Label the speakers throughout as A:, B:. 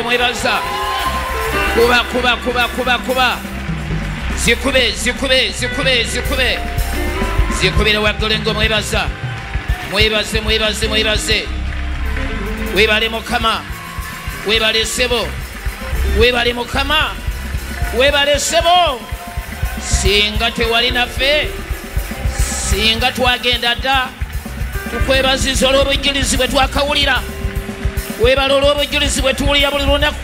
A: ng'omwebaza kuba kuba kuba kuba kuba. Zikube zikube zikube zikube. Zikubire waggule ng'omwebaza mwebaze mwebaze mwebaze webale mukama. Webale sebo. Webale mukama. Webale sebo. Singa tewali naffe singa twagenda dda tukwebaziza olw'obujulizi bwe twakawulira webala olw'obujulizi bwe tuwulira buli lunaku.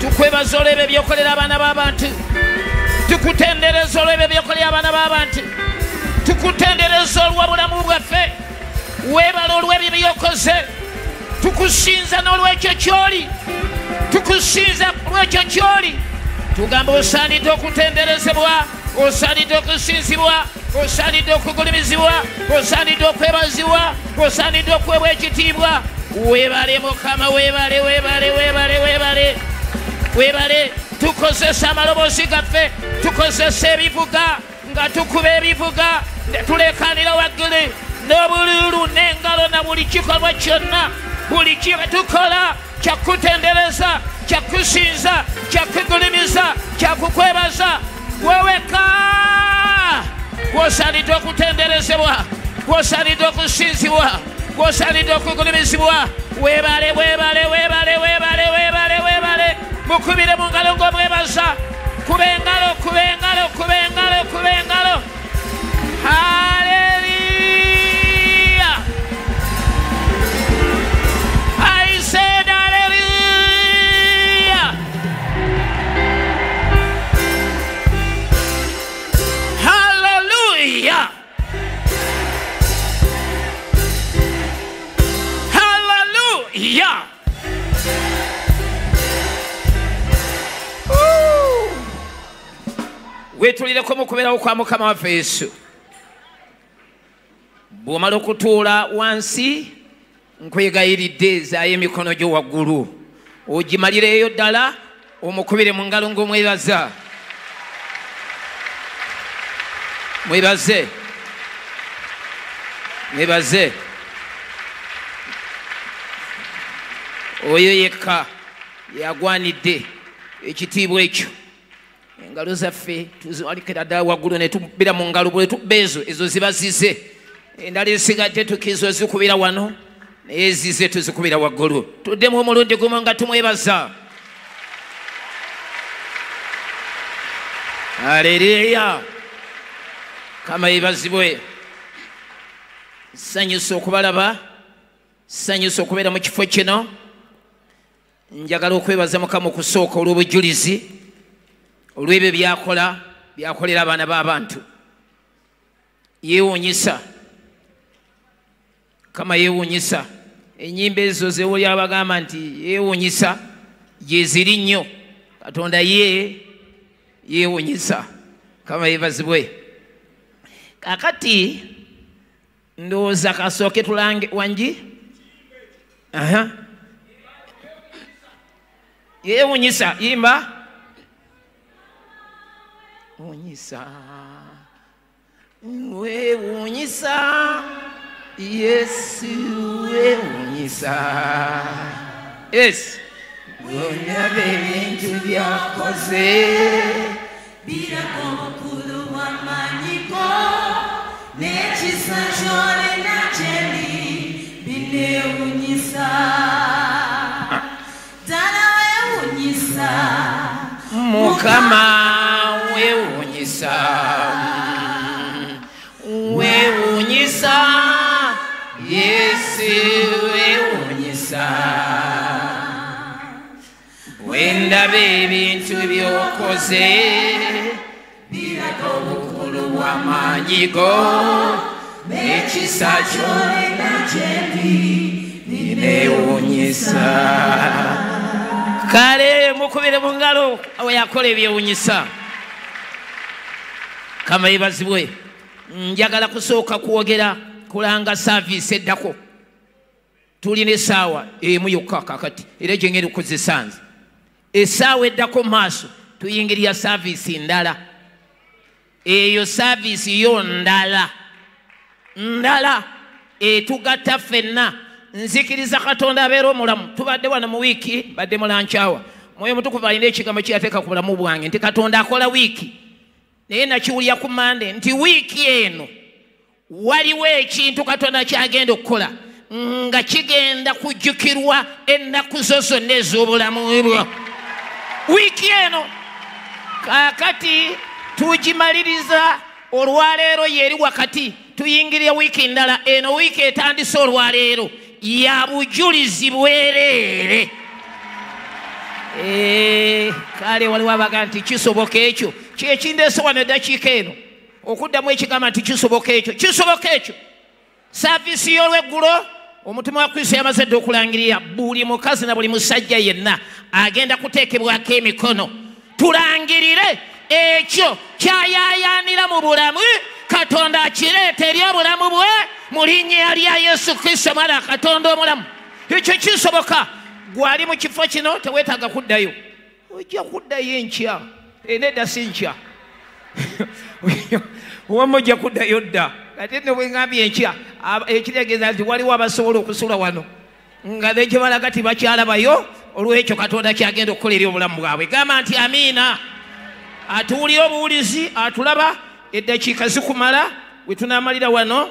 A: Tukwebaza olw'ebyo byokolera abaana b'abantu tukutendereza olw'ebyo byokolera abaana b'abantu tukutendereza olwa bulamu bwaffe. Webala olw'ebyo byokoze tukusinza n'olwekyo kyoli. Tukusinza olwekyo kyoli. Tugamba osaanidde okutenderezebwa osaanidde okusinzibwa osaanidde okugulimizibwa osaanidde okwebazibwa osaanidde okuweebwa ekitiibwa webale mukama webale webale webale webale. Webale tukozesa amaloboozi gaffe tukozesa ebivuga nga tukuba ebivuga ne tulekanira waggulu n'obululu n'engalo na buli kikolwa kyonna buli kibe tukola kyakutendereza kyakusinza kyakugulumiza kyakukwebaza weweka gwosaanidde okutenderezebwa gwosaanidde okusinzibwa gwosaanidde okugulumizibwa webale webale webale webale webale webale mukubire mu ngalo ng'omwebaza kuba engalo kuba engalo kuba engalo kuba engalo haleluya weetulireko mu kubeerawo kwa mukama waffe yesu. Bw'omala okutuula wansi nkwegayiridde zaayo emikono gyo waggulu. Ogimalireeyo ddala omukubire mu ngalo ng'omwebaza. Mwebaze. Mwebaze. Oyo yekka yagwanidde ekitiibwa ekyo engalo zaffe tuziwalikira ddala waggulu ne tubira mu ngalo bwe tubba ezo ezo ziba zize. Endala esigadde tukizo zikubira wano naye ezize tuzikubira waggulu. Tuddemu omulundi gumu nga tumwebaza. Aleluya kama yebazibwe sanyusa okubalaba sanyusa okubeera mu kifo kino. Njagala okwebaza mukama okusooka olw'obujulizi olw'ebyo byakola byakolera abaana b'abantu. Yeewuunyisa. Kama yeewuunyisa. Enyimba ezo zewuli abagamba nti yeewuunyisa gyeziri nnyo. Katonda ye yeewuunyisa. Kama yebazibwe kakati ndowooza kasooke tulange wangi? Aha. Yeewuunyisa yimba wunyisa weewuunyisa yesu weewuunyisa yes onyaba ebintu byakoze
B: biraga obukulu bw'amaanyigo n'ekisa ky'olina kyeri bineewunyisa ddala weewunyisa
A: mukama weewuunyisa weewuunyisa yesu weewuunyisa bwendaba ebintu byokoze biraga obukulu bw'amaanyigo n'ekisa kyolina kyeri bineewuunyisa kale mukubire mu ngalo awe yakola ebyewunyisa kama yebazibwe njagala kusooka kwogera kulanga saaviisi eddako. Tulina essaawa emu yokka kakati era gye ngeri okuzisanze essaawa eddako maaso tuyingirira saaviisi ndala. Eyo saaviisi yo ndala. Ndala etugatta ffenna. Nzikiriza katonda abeera omulamu. Tubadde wano mu wiiki badde mulankyawa mwoyo mutukuvu alina ekigambo kyeyateeka ku bulamu bwange nti katonda akola wiiki naye nakiwulira ku mande nti wiiki eno waliwo ekintu katonda kyagenda okukola nga kigenda kujjukirwa ennaku zo zonna ez'obulamu bwo. Wiiki eno kaakati tugimaliriza olwaleero yeeri wakati tuyingirira wiiki ndala eno wiiki etandise olwaleero ya bujulizi bwereere. Kale waliwo abaga nti kisoboka ekyo kyekindeese wano eddakiika eno okuddamu ekigamba nti kisoboka ekyo kisoboka ekyo. Saaviisi y'olweggulo omutima wa kristo yamaze dde okulangirira. Buli mukazi na buli musajja yenna agenda kuteekebwako emikono. Tulangirire ekyo kyayayaanira mu bulamu. Katonda akireeta eri obulamu bwe mu linnya lya yesu kristo mwana wa katonda omulamu. Ekyo kisoboka. Gwali mu kifo kino teweetaaga kuddayo. Ojja kuddayo enkya enedda si nkya wamu ojja kuddayo dda ate nno bweŋambye enkya ekitegeeza nti waliwo abasobola okusula wano. Nga nekibalaga tibakyalabayo olwekyo katonda kyagenda okukola eri obulamu bwabwe. Gamba nti amiina. Atuwulira obuwulizi atulaba eddakiika zikumala bwe tunamalira wano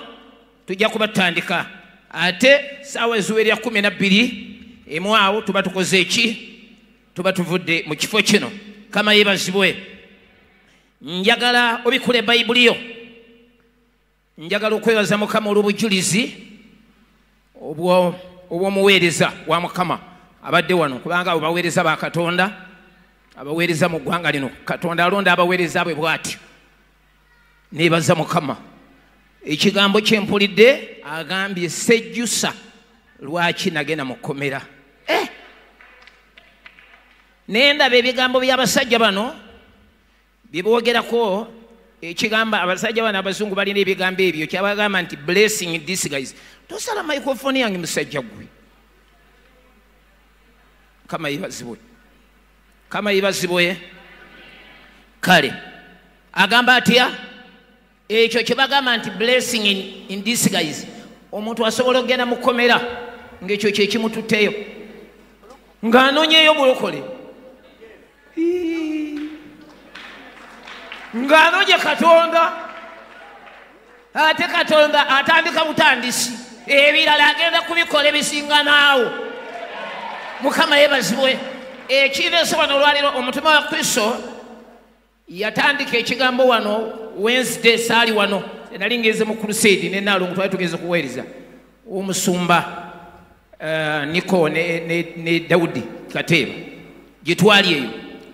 A: tujja kuba tutandika ate saawa kumi nabbiri emu awo tuba tukoze eki? Tuba tuvudde mu kifo kino kama yebazibwe njagala obikula ebayibuli yo. Njagala okwebaza mukama olw'obujulizi obwo- obw'omuweereza wa mukama. Abadde wano kubanga abo baweereza ba katonda abaweereza mu ggwanga lino. Katonda alonda abaweereza bwe bw'atyo. Neebaza mukama. Ekigambo kyempulidde agambye sejjusa lwaki nagenda mu kkomera? Eh! Nendaba ebigambo by'abasajja bano byeboogerako ekigamba abasajja bano abazungu balina ebigambo ebyo kyabagamba nti blessing in disguise. Tosala microphone yange musajja gwe. Kama yibazibwe kama yibazibwe kale agamba atya? Ekyo kyebagamba nti blessing in, in disguise. Omuntu asobola okgenda mu kkomera ngaekyo kyekimututteyo ng'anoonyeeyo bulokole ng'anoonye katonda? Ate katonda atandika butandisi. Ebirala agenda kubikola ebisinga naawo mukama yebazibwe ekireese wano olwaliro omutima wa kristo yatandika ekigambo wano wednesday saali wano. Nali ngeze mu crusade nenaalongo twali tugeze kuweereza. Omusumba uh, niko ne, dawudi kateeba. Gyetwali eyo.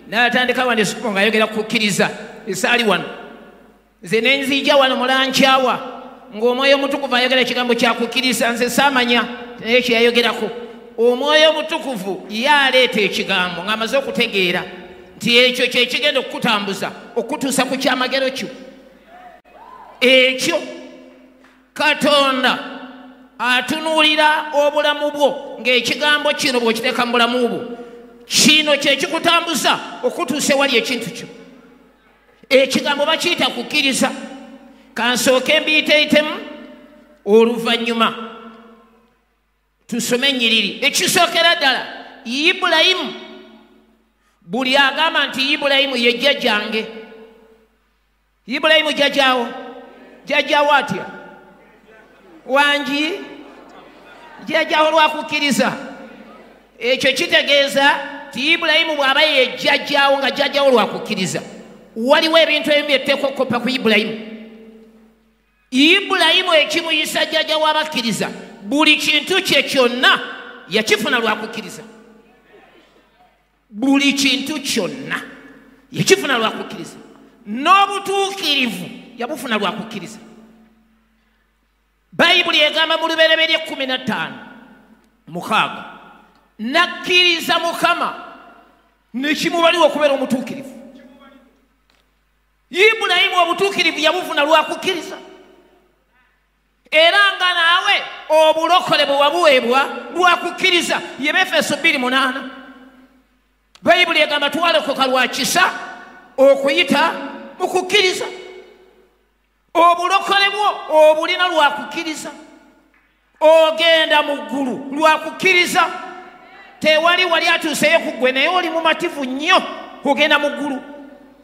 A: Nayatandika wano esupo ngaayogera kukkiriza esaali wano nze nenzija wano mulankyawa ng'omwoyo omutukuvu ayogera ekigambo kyakukkiriza nze saamanya naye kyeyayogerako omwoyo omutukuvu ye aleeta ekigambo ng'amaze okutegeera nti ekyo kyekigenda okukutambuza okutuusa ku kyamagero kyo. Ekyo katonda atunuulira obulamu bwo ng'ekigambo kino bw'okiteeka mu bulamu bwo. Kino kyekikutambuza okutuusa ewali ekintu kyo ekigambo bakiyita kukkiriza. Kansooke mbiyiteeyitemu oluvannyuma. Tusome ennyiriri ekisookera ddala ibulayimu. Buli agamba nti ibulayimu ye jjajjange. Ibulayimu jjajjaawo? Jjajjaawo atya? Wangi? Jjajjaawo lwakukkiriza ekyo kitegeeza ti ibulayimu bw'aba ye jjajjaawo nga jjajjaawo lwakukkiriza waliwo ebintu ebimu byetteeka okukoppa ku ibulayimu ibulayimu ekimuyisa jjajja w'abakkiriza. Buli kintu kye kyonna yakifuna lwakukkiriza buli kintu kyonna yakifuna lwakukkiriza n'obutuukirivu yabufuna lwakukkiriza bayibuli egamba mu lubereberye kumi na ttaano mukaaga. Nakkiriza mukama nekimubaliwo okubeera omutuukirivu ibulayimu obutuukirivu yabufuna lwakukkiriza era nga naawe obulokole bwe wabuweebwa lwakukkiriza ye befeso 28 bayibuli egamba twalokoka lwa kisa okuyita mu kukkiriza. Obulokole bwo obulina lwakukkiriza ogenda mu ggulu lwakukkiriza tewali wali atuuseyo ku ggwe naye oli mumativu nnyo ogenda mu ggulu.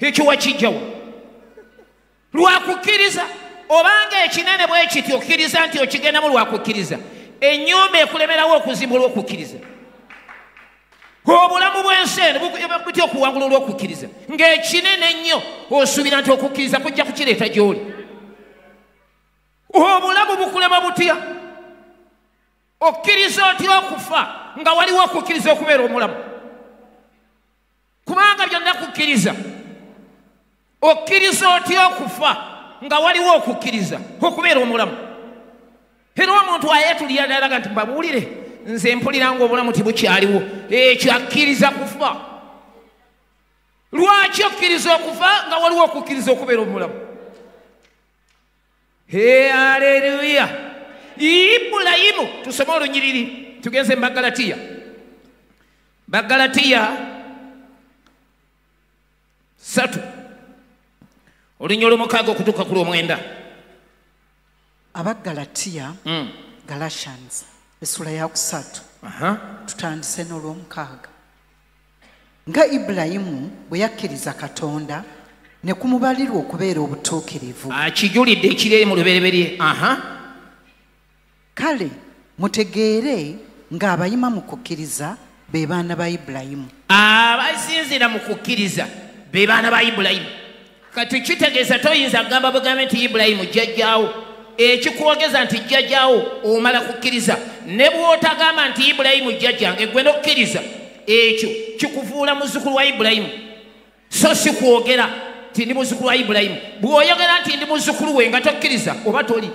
A: Ekyo wakijjawo lwakukkiriza. Obanga ekinene bwe kiti okkiriza nti okigendamu lwakukkiriza. Ennyumba ekulemerawo okuzimba olw'okukkiriza obulamu bw'ensi eno butya okuwangula olw'okukkiriza. Ng'ekinene nnyo osuubira nti okukkiriza kujja kukireeta gy'oli. Obulamu bukulema butya? Okkiriza otya okufa nga waliwo okukkiriza okubeera omulamu? Kubanga byonna kukkiriza okkiriza otya okufa nga waliwo okukkiriza? Okubeera omulamu. Era omuntu ayeetulira ddalaga nti mbabuulire nze mpulira nga obulamu tibukyaliwo ekyo akkiriza kufa. Lwaki okkiriza okufa nga waliwo okukkiriza okubeera omulamu? Aleluya ibulayimu tusome olunyiriri tugenze mubagalatiya bagalatiya satu olunya olwomukaaga okutuuka ku lwomwenda.
C: Abagalatiya
A: Mm.
C: galatians essula yakusatu tutandise n'olwomukaaga nga ibulayimu bwe yakkiriza katonda ne kumubalirwa okubeera obutuukirivu.
A: Akijulidde ekiri mu lubereberye. Aha.
C: Kale mutegeere ng'abayima mu kukkiriza be baana ba ibulayimu.
A: Abasinzira mu kukkiriza be baana ba ibulayimu kati kitegeeza toyinza kugamba bugambe nti ibulayimu jjajjaawo. Ekikwogeza nti jjajjaawo omala kukkiriza. Ne bw'otagamba nti ibulayimu jjajjange gwe n'okkiriza ekyo kikufuula muzzukulu wa ibulayimu so si kwogera nti ndi muzzukulu wa ibulayimu bw'oyogera nti ndi muzzukulu we nga tokkiriza oba toli?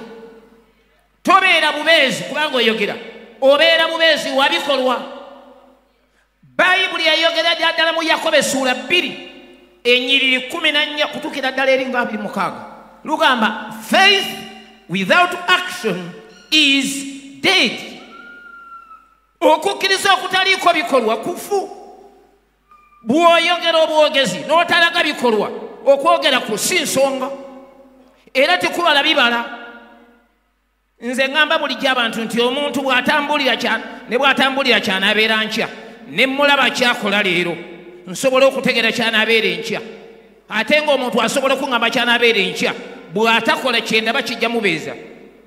A: Tobeera bubeezi kubanga oyogera. Obeera bubeezi wa bikolwa. Bayibuli yayogera ddala mu yakobo essuula bbiri enyiriri kumi nannya kutuukira ddala eri nga abiri mukaaga. Lugamba faith without action is dead. Okukkiriza okutaliiko bikolwa kufu. Bw'oyogera obwogezi n'otalaga bikolwa okwogera ku si nsonga. Era tekubala bibala. Nze ŋŋamba bulijjo abantu nti omuntu bw'atambulira ne bw'atambulira kyanabeera nkya ne mulaba kyakola leero nsobola okutegeera kyanabeera enkya. Ate ng'omuntu asobola okuŋŋamba kyanabeera enkya bw'atakola kyendaba kijja mubeeza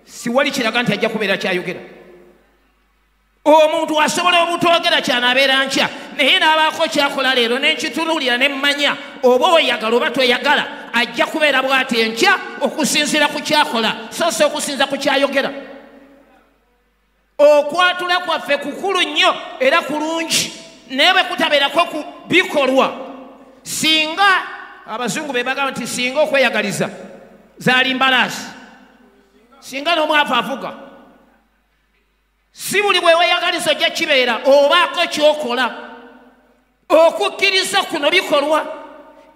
A: siwali kiraga nti ajja kubeera kyayogera. Omuntu asobola obutogera kyanabeera nkya naye n'abaako kyakola leero nenkitunuulira ne mmanya oba oyagala oba toyagala ajja kubeera bw'ati enkya okusinziira ku kyakola so si okusinza ku kyayogera. Okwatula kwaffe kukulu nnyo era kulungi naye bwe kutabeerako ku bikolwa singa abazungu be bagamba nti singa okweyagaliza zaali mbalaasi singa n'omwavu avuga si buli bwe weeyagaliza ojja kibeera obaako kyokola okukkiriza kuno bikolwa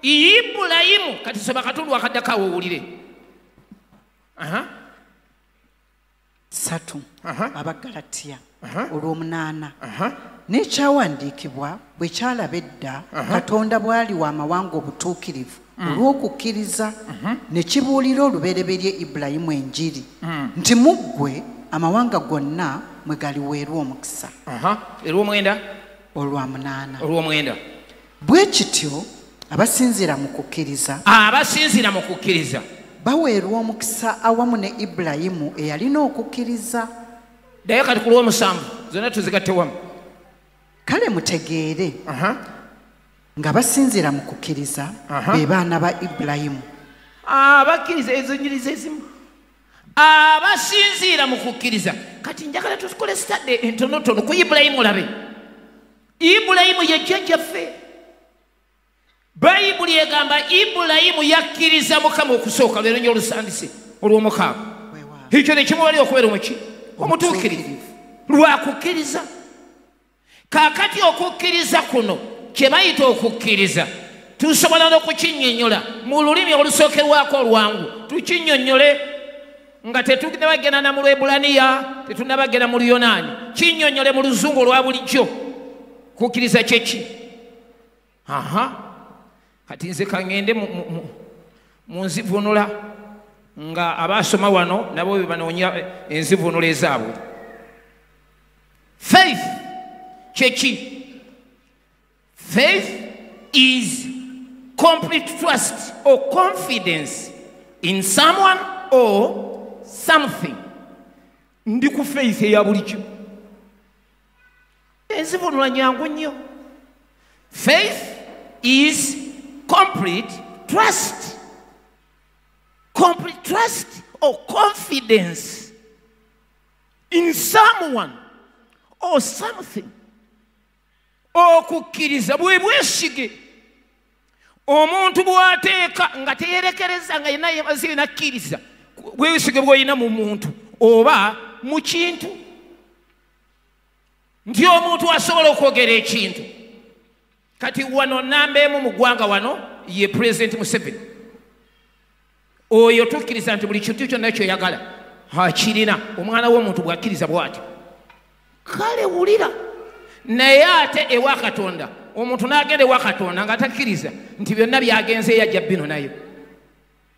A: ibulayimu kati soba katundu akaddako awowulire Aha.
C: satu
A: Aha.
C: abagalatiya
A: Aha.
C: olw'omunaana
A: Aha.
C: N'ekyawandiikibwa bwe kyalaba edda katonda bw'ali wa mawanga obutuukirivu. Olw'okukkiriza ne kibuulira olubereberye ibulayimu enjiri. Nti mu ggwe amawanga gonna mwe galiweerwa omukisa.
A: Aha. erwomwenda
C: olwa munaana
A: olwomwenda
C: bwe kityo abasinziira mu kukkiriza
A: abasinzira mu kukkiriza.
C: baweerwa omukisa awamu ne ibulayimu eyalina okukkiriza.
A: Ddayo kati ku lw'omusanvu zonna tuzigatte wamu
C: kale mutegeere.
A: Aha.
C: nga basinziira mu kukkiriza be baana ba ibulayimu
A: abakkiriza ezo nyiriza ezimu abasinziira mu kukkiriza. Kati njagala tukole sitadde entonotono ku ibulayimu labe ibulayimu ye jjajjaffe. Bayibuli egamba ibulayimu yakkiriza mukama okusooka lwero nyo olusandise olw'omukaaga.
C: Weewaawo.
A: ekyo nekimuwali okubeera omuki omutuukirivu. Lwakukkiriza kaakati okukkiriza kuno kye bayita okukkiriza tusobola n'okukinnyonnyola. Mu lulimi olusookerwako olwangu tukinnyonnyole. Nga tetunabagenda na mu lwebulaniya tetunabagenda mu luyonaani kinnyonnyole mu luzungu olwa bulijjo. Kukkiriza kyeki aha. Kati nze kaŋŋende mu- nzivunula nga abaasoma wano nabo bwe banoonya enzivunula ezaabwe. Faith kyeki faith is complete trust or confidence in someone or something. Ndi ku faith eya bulijjo enzivunula nyangu nnyo. Faith is complete trust. Complete trust or confidence in someone or something okukkiriza bwe bwesige. Omuntu bw'ateeka nga teyerekereza nga yena yemaze nakkiriza bwesige bw'olina mu muntu oba mu kintu. Nti omuntu asobola okwogera ekintu. Kati wano namba emu mu ggwanga wano ye pulezidenti museveni. Oyo tukkiriza nti buli kintu kyonna kyoyagala akirina omwana w'omuntu bw'akkiriza bw'ati kale wulira naye ate ewa katonda omuntu n'agenda ewa katonda nga takkiriza nti byonna byagenze eyajja bino nayo.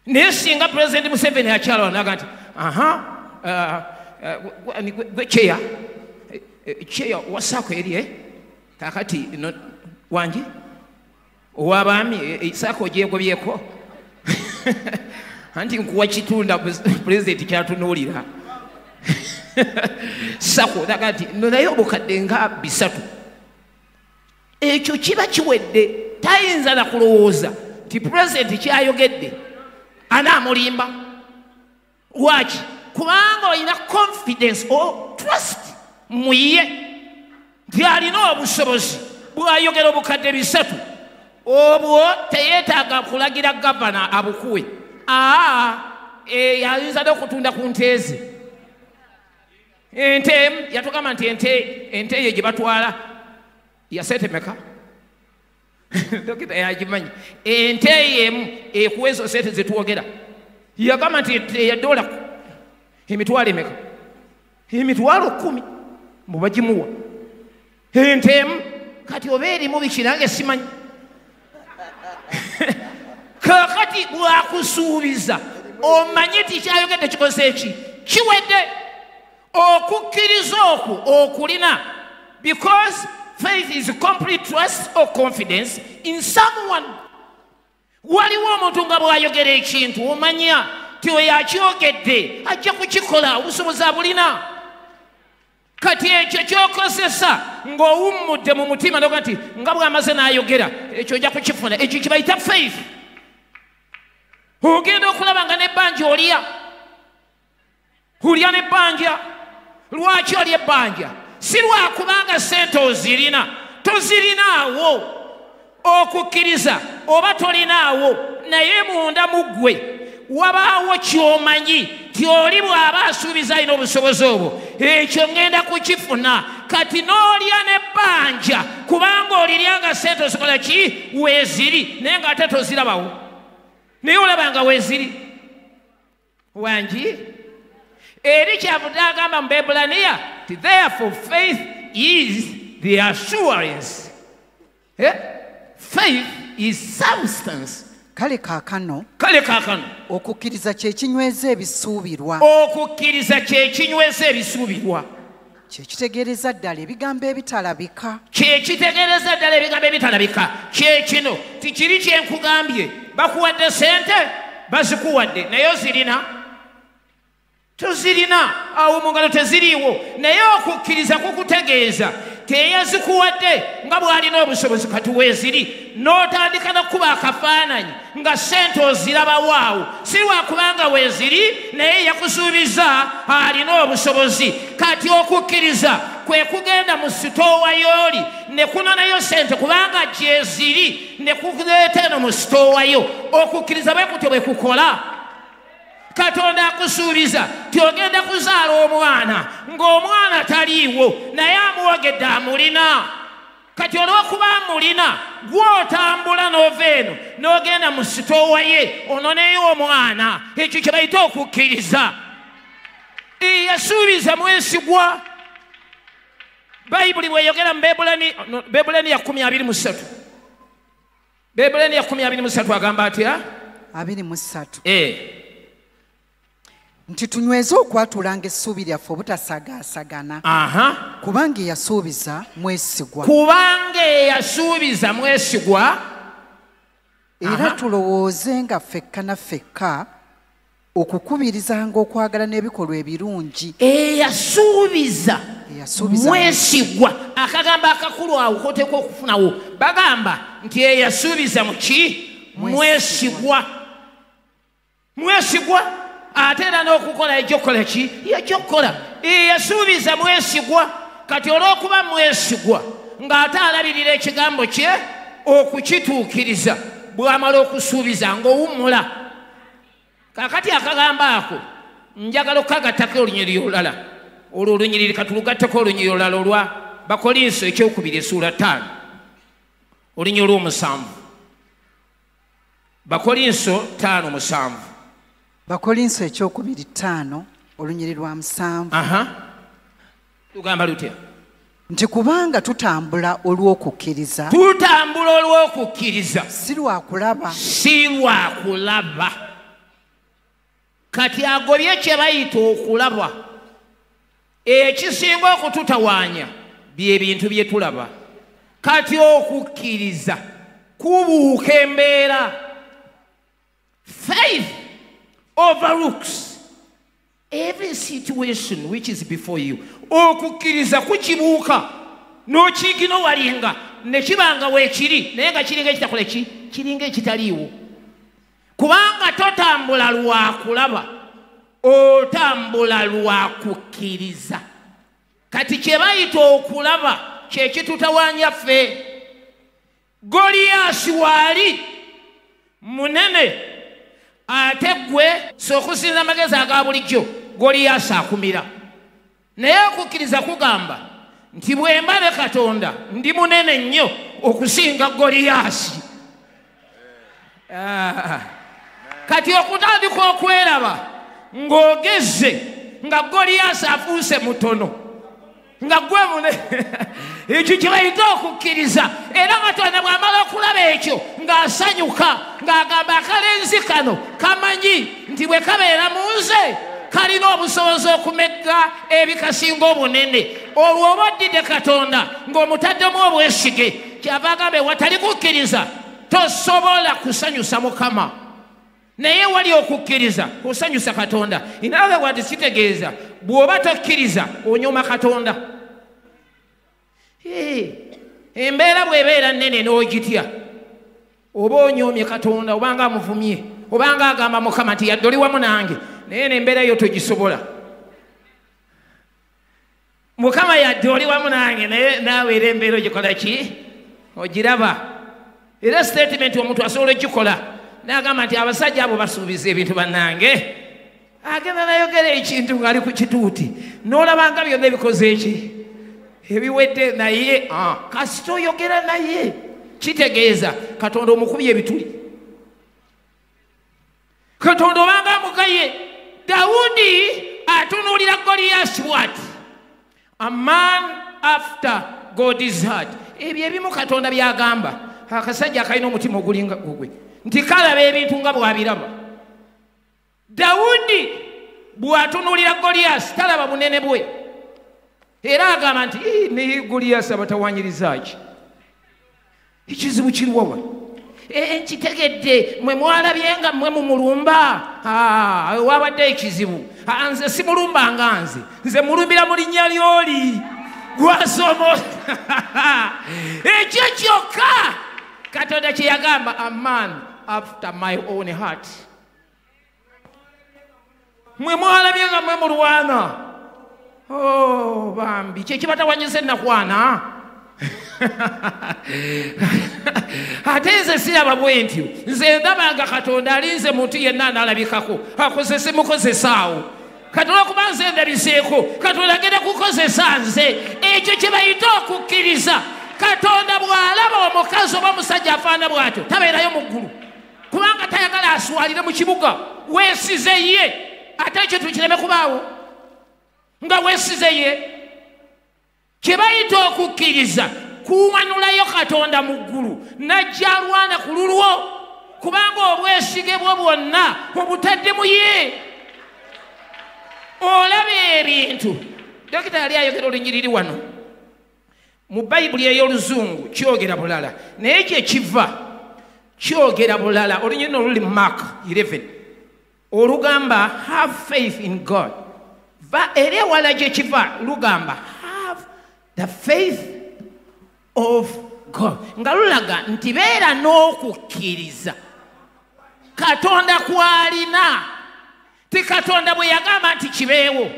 A: Naye singa pulezidenti museveni akyala wanaga nti aha ah, ah, gwe- kyeya kyeya wasaako eri e kakati wangi? Owabaami saako ogyegobyeko anti nkuwa kitunda pulezidenti kyatunuulira sako naga nti no naye obukadde nga bisatu. Ekyo kiba kiwedde tayinza nakulowooza nti pulezidenti kyayogedde anaamulimba. Lwaki? Kubanga olina confidence o trust muye nti alina obusobozi bwayogera obukadde bisatu. Obwo teyeetaaga kulagira gavana abukuwe. Aa e, ayinza n'okutunda ku nteeze ente emu yatugamba nti ente ente ye gye batwala yasetemeka. Dokita yagimanyi. Ente yemu ekuwa ezo sente zetwogera yagamba nti ente ya dola emitwalo emeka? Emitwalo kumi mubagimuwa ente emu kati oba erimu biki nange simanyi. Kakati bwakusuubiza omanye ti kyayogedde kikoze eki kiwedde okukkiriza okwo okulina because faith is complete trust or confidence in someone. Waliwo omuntu nga bw'ayogera ekintu omanya ti oyo akyogedde ajja kukikola obusobozi abulina. Kati ekyo kyokozesa ng'owummudde mu mutima noga nti nga bw'amaze n'ayogera ekyo ojja kukifuna. Ekyo kibayita faith. Ogenda okulaba nga n'ebbanja olya? Olya n'ebbanja lwaki olya ebbanja? Si lwakubanga sente ozirina tozirinaawo okukkiriza oba tolinaawo naye munda mu ggwe wabaawo kyomanyi ti oli bw'aba asuubiza alina obusobozi obwo ekyo ŋŋenda kukifuna. Kati n'olya n'ebbanja kubanga olirya nga sente ozikola ki? Weeziri naye ng'ate tozirabawo. Naye olaba nga weeziri. Wangi eri kyavudde agamba mu bebulaniya ti therefore faith is the assurance. Eh? faith is substance.
C: Kale kaakano
A: kale kaakano.
C: okukkiriza kye kinyweza ebisuubirwa.
A: Okukkiriza kye kinyweza ebisuubirwa.
C: Kye kitegeereza ddala ebigambo ebitalabika.
A: Kye kitegeereza ddala ebigambo ebitalabika. Kye kino tikiri kye nkugambye. Bakuwadde sente bazikuwadde. Naye ozirina tozirina awo mu ngalo teziriiwo. Naye okukkiriza kukutegeeza. Teyazikuwadde nga bw'alina obusobozi kati weeziri n'otandika n'okkuba akafaananyi nga sente ozirabawaawo si lwakubanga weeziri naye yakusuubiza alina obusobozi. Kati okukkiriza kwe kugenda mu sitoowa y'oli ne kunonayo sente kubanga gyeziri ne kuleeta eno mu sitoowa yo. Okukkiriza bwe kutyo bwe kukola katonda akusuubiza ti ogenda kuzaala omwana ng'omwana taliiwo naye amuwagedde amulina kati olw'okuba amulina gw'otambula n'ova eno n'ogenda mu sitoowa ye ononeyo omwana ekyo kye bayita okukkiriza. Yasuubiza mwesigwa. Bayibuli bweyogera mu Bebulani- ya 23 bebulani ya 23 agamba atya?
C: Abiri mu ssatu.
A: Eh.
C: Nti tunyweze okwatulanga essuubi lyaffe obutasagaasagana. Kubanga eyasuubiza mwesigwa.
A: Kubanga eyasuubiza mwesigwa.
C: Era tulowooze nga ffekka na ffekka okukubirizanga okwagala n'ebikolwa ebirungi.
A: Eyasuubiza mwesigwa. Akagambo akakulu awo koteekwa okufunawo. Bagamba nti eyasuubiza mu ki? Mwesigwa. Mwesigwa ate era n'okukola ekyokukola ki ekyokukola. Eyasuubiza mwesigwa kati olw'okuba mwesigwa ng'ate alabirira ekigambo kye okukituukiriza bw'amala okusuubiza ng'owummula. Kakati akagambo ako njagala okukagattako olunyiriri olulala olwo olunyiriri katulugatteko olunyiriri olulala olwa bakolinso ekyokubiri essuula ttaano. Olunyiri olw'omusanvu. Bakolinso ttaano musanvu
C: bakolinso ekyokubiri ttaano olunyiri lwa musanvu.
A: Lugamba lutya?
C: Nti kubanga tutambula olw'okukkiriza.
A: Tutambula olw'okukkiriza.
C: Si lwakulaba
A: si lwakulaba kati agobye kye bayita okulaba. Ekisinga okututawaanya bye bintu bye tulaba. Kati okukkiriza kubuuka embeera. Faith overlooks every situation which is before you. okukkiriza kukibuuka n'okiikina owalinga ne kibanga weekiri naye nga kiringa ekitakola ki? Kiringa ekitaliiwo kubanga totambula lwakulaba otambula lwakukkiriza kati kye bayita okulaba kyekitutawaanya ffe goliyasi waali munene ate gwe sookusinza amagezi aga bulijjo goliyasi akumira naye okukkiriza kugamba nti bwe mbabe katonda ndi munene nnyo okusinga goliyasi. Ah. kati okutandika okweraba ng'ogezze nga goliyasi afuuse mutono nga gwe mune. Ekyo kye bayita okukkiriza. Era katonda bw'amala okulaba ekyo ng'asanyuka ng'agamba akalenzi kano kamanyi nti bwe kabeera mu nze kalina obusobozi okumegga ebikasinga obunene. Olwo oba oddidde katonda ng'omutaddemu obwesige kyava agamba watali kukkiriza. Tosobola kusanyusa mukama. Naye wali okukkiriza osanyusa katonda. In other words kitegeeza bw'oba tokkiriza onyooma katonda. Embeera bw'ebeera nnene n'ogitya oba onyoomye katonda obanga amuvumye obanga agamba mukama nti yadde oli wamu nange naye nembeera yo togisobola. Mukama yadde oli wamu nange naye naawe era embeera ogikola ki? Ogiraba. Era statement omuntu asobola okikola nagamba nti abasajja abo basuubiza ebintu bannange agenda nayogera ekintu ng'ali ku kituuti. N'olabanga byonna ebikoze eki ebiwedde naye ah, kasita oyogera naye. Kitegeeza katonda omukubye ebituli. Katonda obanga amugaye. Dawudi atunuulira goliyasi bwati. A man after god's heart. Ebyo ebimu katonda byagamba. Akasajja akalina omutima ogulinga gugwe. Nti kalaba ebintu nga bwabiraba dawudi bw'atunuulira goliyasi talaba bunene bwe. Era agamba nti "Ii, naye goliyasi abatawanyirizaaki ekizibu kirwawa E, nkitegedde mwe mwalabye nga mmwe mumulumba. Wabadde ekizibu. Nze simulumba nga nze. Nze mulumbira mu linnya ly'oli. Gwasomo ekyo kyokka. Katonda kye yagamba a man after my own heart mwe mwalabye nga mwe mulwana. Oh, bambi. Kyekibatawanyisa enakwana ate nze siraba bwe ntyo. Nze ndabanga katonda alinze muntu yenna anaalabikako akozese mukozesaawo kati olwokuba nze ndabiseeko katonda agenda kukozesa nze ekyo kye bayita okukkiriza. Katonda bw'alaba omukazi oba omusajja afaana bw'atyo tabeerayo mu ggulu. Kubanga tayagala aswalire mu kibuga weesize ye ate ekyo tukireme kubaawo. Nga weesize ye. Kye bayita okukkiriza kuwanulayo katonda mu ggulu najja alwana ku lulwo kubanga obwesige bwo bwonna obutadde mu ye. Olaba ebintu. Dokita yali ayogera olunyiriri wano. Mu bayibuli ey'oluzungu kyogera bulala naye kyekiva kyogera bulala. Olunyiriri oluli mu mark 11 olugamba have faith in god. Va eri ewala gyekiva lugamba have the faith of god. Nga lulaga nti beera n'okukkiriza. Katonda kwalina. Ti katonda bwe yagamba nti kibeewo.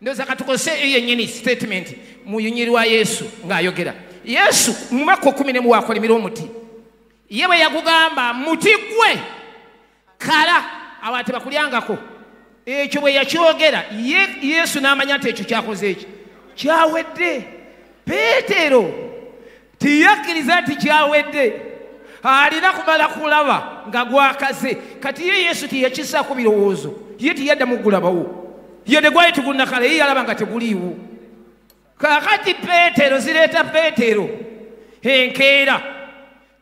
A: Ndoza katukose yennyini statement mu yunyiri wa yesu ng'ayogera. Yesu mu maka kumi ne muwakolimira omuti ye bwe yagugamba muti gwe kala awo tebakulyangako ekyo bwe yakyogera ye- yesu n'amanya nti ekyo kyakoze eki kyawedde. Peetero tiyakkiriza nti kyawedde. Alina kumala kulaba nga gwakaze. Kati ye yesu teyakisaako birowoozo. Ye tiyaddamu gulabawo. Yedde gwali tugunnakala ye yalaba nga teguliiwo. Kakati peetero zireeta peetero enkeera.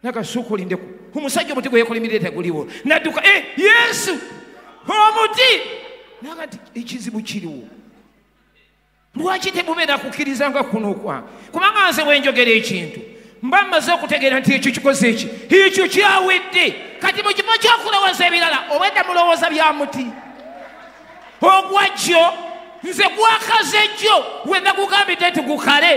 A: Nakasukulindeku omusajja omuti gwe yekolimire teguliwo nadduka e yesu omuti naga nti ekizibu kiriwo. Lwaki temubeera kukkiriza nga kuno okwange kubanga nze bwenjogera ekintu mba mmaze okutegeera nti ekyo kikoze eki? Ekyo kyawedde. Kati mu kifo kyokulowooza ebirala obwedda mulowooza bya muti. Ogwa jjo nze gwakaze jjo we nagugambidde nti gukale.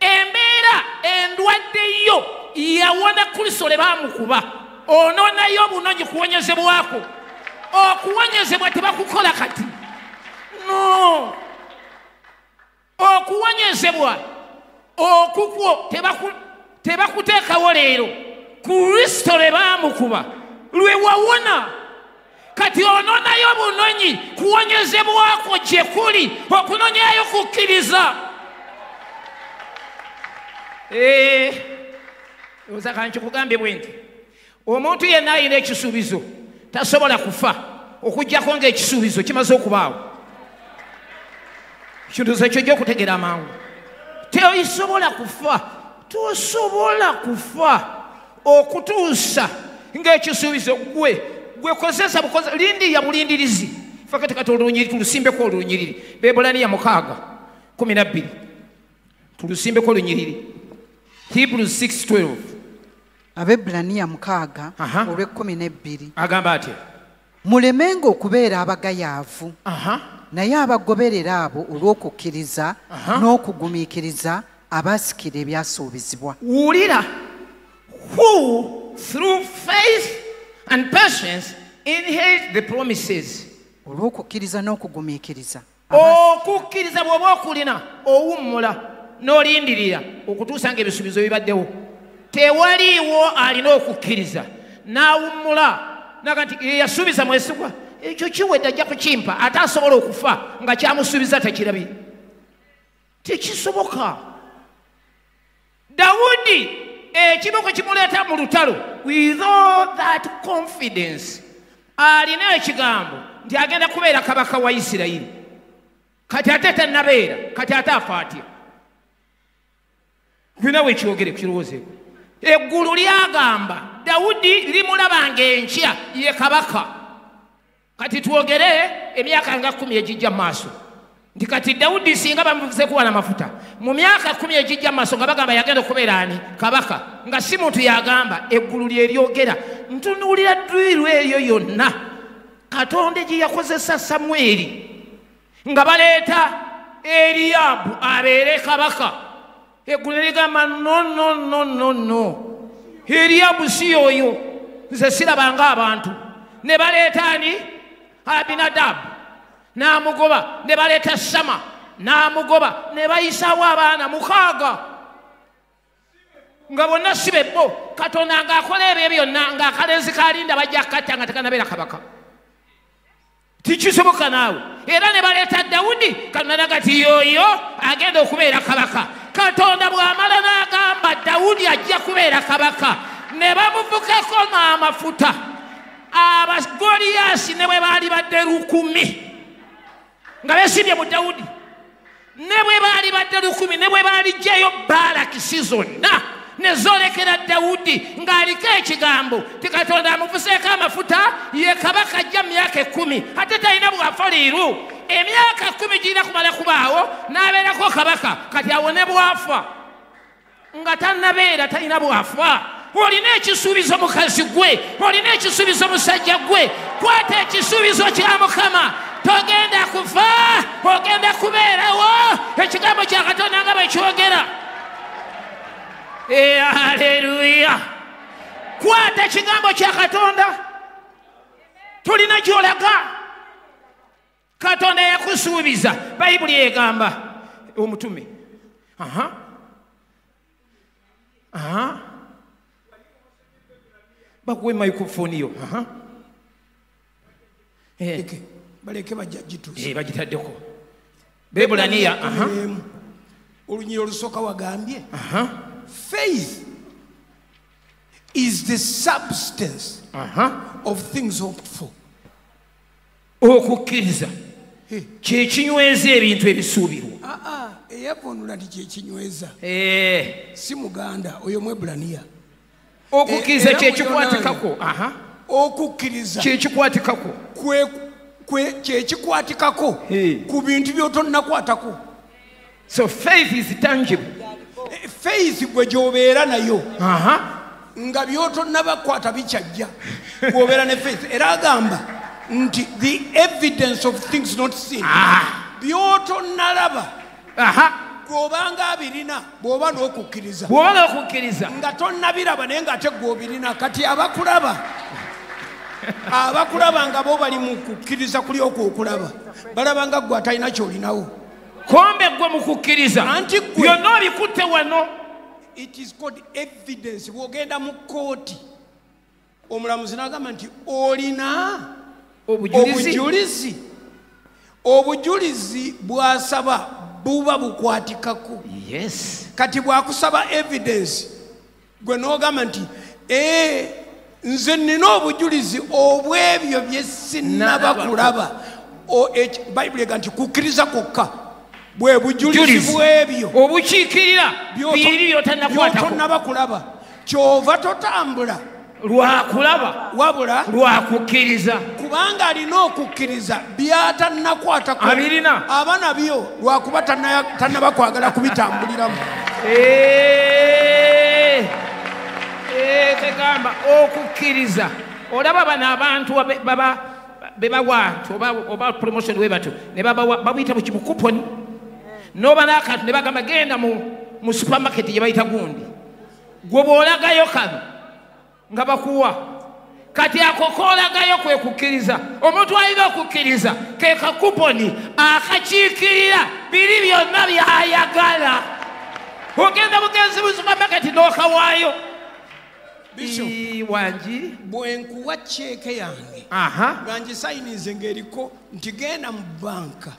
A: Embeera endwadde yo yawona kristo le baamukuba onoonayo obunonyi kuwonyezebwako. Okuwonyezebwa tebakukola kati. No. Okuwonyezebwa okukwo tebaku- tebakuteekawo leero. Kristo lwe baamukuba lwe wawona. Kati onoonayo obunonyi kuwonyezebwako gye kuli okunonyayo kukkiriza. Eh, oza kankikugambe bwe nti omuntu yenna alina ekisuubizo tasobola kufa okugjako ngaekisuubizo kimaze okubaawo. Kintuzo ekyo jja okutegera amangu teosobola kufa tosobola kufa okutuusa ngaekisuubizo gwe gwekozesa bukoze lindirira bulindirizi fe kati kati olunyiriri tulusimbeko olunyiriri bebulaniya mukaaga kumi nabbiri tulusimbeko olunyiriri hebrews 612
C: abebulaniya mukaaga olw'ekkumi n'ebbiri.
A: Agamba atya?
C: Mulemenga okubeera abagayaavu. Naye abagoberera abo olw'okukkiriza n'okugumiikiriza abaasikira ebyasuubizibwa
A: wulira who through faith and patience inherit the promises.
C: Olw'okukkiriza n'okugumiikiriza
A: okukkiriza bw'oba okulina owummula n'olindirira okutuusa nga ebisuubizo bibaddewo. Tewaliiwo alina okukkiriza. N'awummula naga nti "Ye yasuubiza mwesigwa ekyo kiwedde ajja kukimpa ate asobola okufa nga kyamusuubiza tekirabye. Tekisoboka. Dawudi ekiboko kimuleeta mu lutalo with all that confidence alina ekigambo nti agenda kubeera kabaka wa isirayiri. Kati ate tannabeera kati ate afa atya bina wekyogere kukirowoozeeko eggulu lyagamba dawudi limulabanga enkya ye kabaka. Kati twogere emyaka nga kumi egijja mu maaso. Nti kati dawudi singa bamuvuzekuwa n'amafuta mu myaka kumi egijja mu maaso nga bagamba yagenda okubeera ani? Kabaka. Nga si muntu yagamba eggulu lyeryogera ntunuulira ddiru eyo yonna. Katonda gye yakozesa samweri nga baleeta eriyabu abeere kabaka eggulu nerigamba no no no no no. Eriyabu si yoyo nze sirabanga abantu. Ne baleeta ani? Abinadabu. N'amugoba. Ne baleeta sama n'amugoba. Ne bayisawo abaana mukaaga. Nga bonna si bebbo katonda ng'akola ebyo byonna ng'akalenzi kalinda bajja kukatta nga tekanabeera kabaka. Tikisoboka naawe. Era ne baleeta dawudi katonda gati yoyo agenda okubeera kabaka katonda bw'amala n'agamba dawudi ajja kubeera kabaka. Ne bamuvukako n'amafuta. Abagoliyasi ne bwe baali badde lukumi. Nga beesimbye mu dawudi. Ne bwe baali badde lukumi ne bwe baalijjayo baalakisi zonna. Ne zolekera dawudi ng'aliko ekigambo ti katonda amuvuseeko amafuta ye kabaka ajja mu myaka ekkumi. Ate talina bwafa liiru emyaka kkumi girina kumala kubaawo n'abeerako kabaka kati awone bwafa. Nga tannabeera talina bwafa. Olina ekisuubizo mukazi gwe olina ekisuubizo musajja gwe kwata ekisuubizo kya mukama. Togenda kufa ogenda kubeerawo. Ekigambo kya katonda nga bwekyogera Eh, aleluya kwata ekigambo kya katonda. Tulina gyolaga katonda yakusuubiza. Bayibuli egamba omutume. Aha. Aha. Bakuwe microphone yo. Aha. Eh,
D: Baleke- bajja gituusa
A: eh, bagitaddeko. Bebulaniya aha.
D: olunyiri olusooka wagambye?
A: Aha.
D: Faith is the substance
A: aha.
D: of things hoped for.
A: Okukkiriza
D: Eh,
A: kyekinyweza ebintu ebisuubirwa.
D: Aa eyavunula nti kyekinyweza.
A: Eh,
D: si muganda oyo mwebulaniya
A: okukkiriza
D: Era
A: kyekikwatikako?
D: Okukkiriza.
A: Kyekikwatikako?
D: Kyekikwatikako?
A: Eh.
D: ku bintu byotonnakwatako
A: so faith is tangible.
D: Eh, faith gwe gyobeera nayo. Nga byotonnabakwata bikyajja. Gwobeera ne faith. Era agamba nti the evidence of things not seen.
A: Ah,
D: byotonnalaba
A: aha.
D: Gweobanga abirina bw'oba n'okukkiriza.
A: Bw'oba n'okukkiriza.
D: Nga tonnabiraba naye ng'ate gw'obirina kati abakulaba. Abakulaba nga bo bali mu kukkiriza kuli okwo okulaba. Balaba nga gwe atalina kyolinawo.
A: Kombe gwe mu kukkiriza. Byonna obikutte wano.
D: It is called evidence. Bw'ogenda mu kooti omulamuzi n'agamba nti olina
A: obujulizi.
D: Obujulizi. Bw'asaba buba bukwatikako.
A: Yes.
D: Kati bwakusaba evidence gwe n'ogamba nti ee nze nina obujulizi obw'ebyo bye sinnaba kulaba. Bayibuli ega nti kukkiriza kwokka. Bwe bujulizi
A: Julizi.
D: bw'ebyo
A: obukiikirira biri
D: byotonnaba kulaba. Kyova totambula.
A: Lwakulaba.
D: Wabula
A: lwakukkiriza
D: kubanga alina okukkiriza byatannakwatako
A: Abirina.
D: aba nabyo lwakuba tanna- tannabakwagala kubitambuliramu.
A: Tegamba okukkiriza. Olaba bano abantu bebawa nti oba oba promotion we batyo ne babuyita buki bukuponi noba n'akantu ne bagamba genda mu mu supermarket gye bayita gundi. Gwe bw'olagayo kano nga bakuwa kati ako koolagayo kwe kukkiriza. Omuntu alina okukkiriza ke kakuponi akakiikirira biri byonna byayagala. Ogenda bugenzi mu supermarket n'okawaayo. Wangi?
D: bwe nkuwa ceeke yange.
A: Aha.
D: Nga ngisayinize ng'eriko nti genda mu banka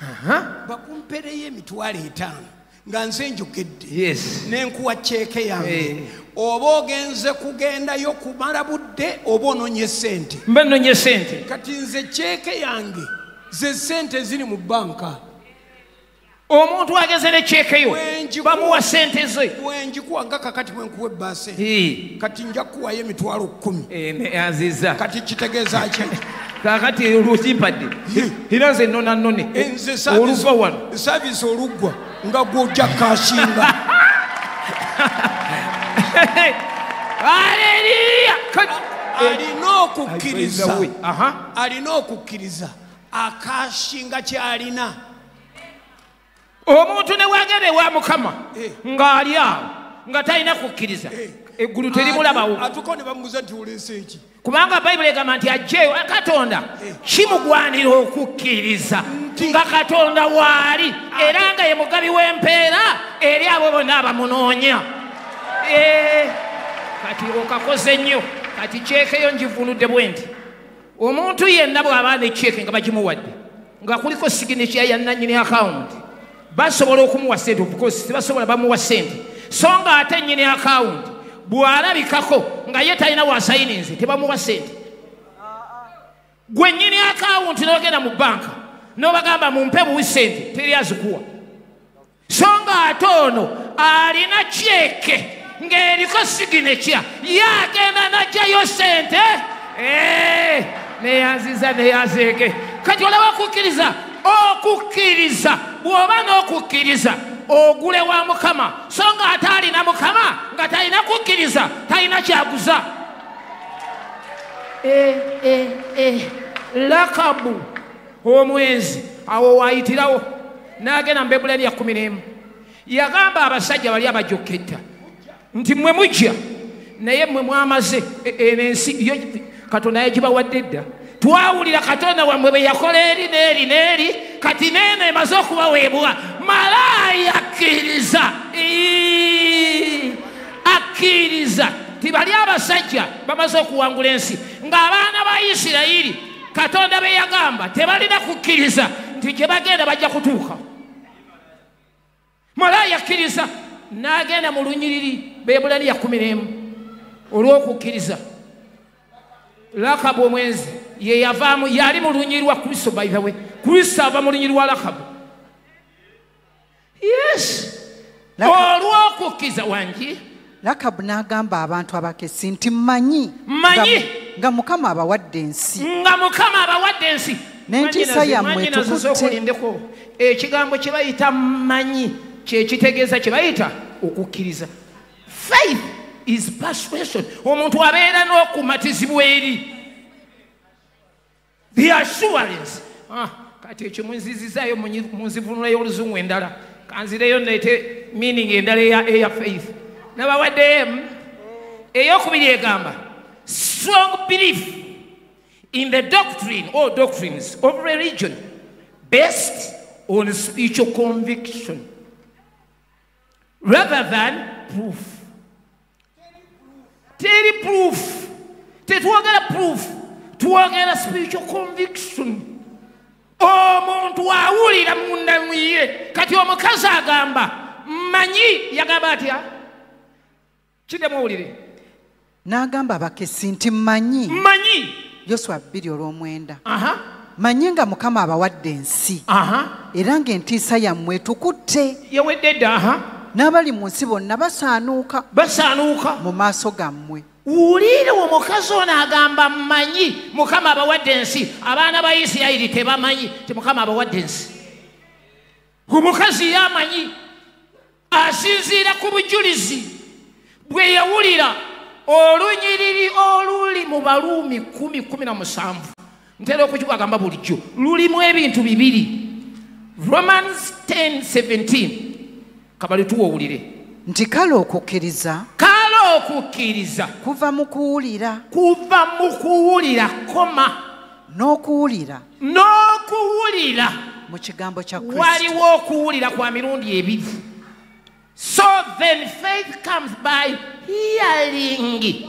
D: bakumpereyo emitwalo etaano nga nze njogedde. Nenkuwa ceeke yange.
A: Eh.
D: oba ogenze kugendayo kumala budde oba ononye sente
A: mbe nnonye sente
D: kati nze ceeke yange ze sente ziri mu banka
A: omuntu ageze ne ceekeyo
D: Bwenjikuwa-
A: bamuwa sente ze
D: bwenjikuwa nga kakati bwenkuwa ebbase
A: Ii,
D: kati nja kuwayo emitwalo
A: ne- aziza.
D: Kati kitegeeza ki?
A: Kakati olukimpadde. Era nze nona nnone.
D: Nze
A: oluva wano.
D: saavisi oluggwa nga gwojja kashinga
A: aleluya
D: alina okukkiriza. Alina okukkiriza. Akashinga kyalina
A: omuntu ne wagenda ewa mukama
D: Eh.
A: ng'ali awo nga talina kukkiriza. Eggulu terimulabawo
D: atuko ne bamubuza nti oleese eki.
A: Kubanga bayibuli egamba nti ajjeeyo katonda kimugwanira okukkiriza. Nga katonda waali era nga ye mugabi w'empeera eri abo bonna abamunoonya. Eh, kati okakoze nnyo kati ceekeyo ngivunudde bwe nti omuntu yenna bw'aba neceeke nga bagimuwadde nga kuliko siginikya ya nannyini akawunti basobola okumuwa sente of course tebasobola bamuwa sente so nga ate nnyini akawunti bw'alabikako nga ye talina wasayininze tebamuwa sente gwe nnyini akawunti n'ogenda mu banka n'obagamba mumpe buwi sente teri azikuwa. So nga ate ono alina kyeke ng'eriko siginekya yagenda najjayo sente Eh, neyanziza neyazeege kati olaba okukkiriza okukkiriza bw'oba n'okukkiriza ogule wa mukama. So nga ate alina mukama nga talina kukkiriza talina kyaguza. Eh, eh, eh, lakabu omwenzi awo waayitirawo n'agenda mu bebulani ya kumi n'emu. Yagamba abasajja bali abajoketta nti mwe mujja naye mwe mwamaze e- eno ensi yo katonda yagibawadde dda twawulira katonda wammwe bwe yakola eri n'eri n'eri kati neeno emaze okubaweebwa malaaya akkiriza Ii, akkiriza. Tibali abasajja bamaze okuwangula ensi ng'abaana ba isirayiri katonda be yagamba tebalina kukkiriza nti gye bagenda bajja kutuuka. Malaaya akkiriza n'agenda mu lunyiriri bebulani ya kumi n'emu olw'okukkiriza lakabu omwenzi ye yavaamu yali mu lunyiri lwa kristo way. Kristo ava mu lunyiri lwa lakabu yes.
C: Laka-
A: olw'okukkiriza wangi?
C: Lakabu n'agamba abantu abakesi nti mmanyi
A: Mmanyi.
C: nga- mukama abawadde ensi.
A: Nga mukama abawadde ensi.
C: N'entiisa yammwe tukutte.
A: okulindeko ekigambo kye bayita mmanyi kyekitegeeza kye bayita okukkiriza. Faith is persuasion. Omuntu abeera n'okumatizibwa eri. The assurance. Ah, kati ekyo munzizizaayo munzivunula y'oluzungu endala. Kanzireyo nete meaning endala eya, faith. Nabawaddeyo eyokubiri egamba strong belief in the doctrine or doctrines of religion based on spiritual conviction rather than proof. Teri proof. Tetwogera proof. Twogera spiritual conviction. omuntu awulira munda mwiye. Kati omukazi agamba mmanyi yagamba atya? Kidemu owulire
C: n'agamba abakesi nti mmanyi.
A: Mmanyi.
C: Yoswa 2 olw'omwenda.
A: Aha.
C: Manyi nga mukama abawadde ensi.
A: Aha.
C: Era ng'entiisa yammwe tukutte
A: yawedde dda aha
C: n'abali mu nsi bonna basaanuuka
A: basaanuuka.
C: mu maaso gammwe.
A: Wulire omukazi ono agamba mmanyi mukama abawadde ensi. Abaana ba isirayiri tebamanyi ti mukama abawadde ensi. Omukazi yamanyi asinziira ku bujulizi bwe yawulira olunyiriri oluli mu baluumi 117 ntera okukibagamba bulijjo. Lulimu ebintu bibiri. Romans 1017 kabali tuwowulire.
C: Nti kale okukkiriza.
A: Kale okukkiriza.
C: Kuva mu kuwulira.
A: Kuva mu kuwulira koma.
C: N'okuwulira.
A: N'okuwulira.
C: Mu kigambo kya kristo.
A: Waliwo okuwulira kwa mirundi ebiri. So then faith comes by hearing.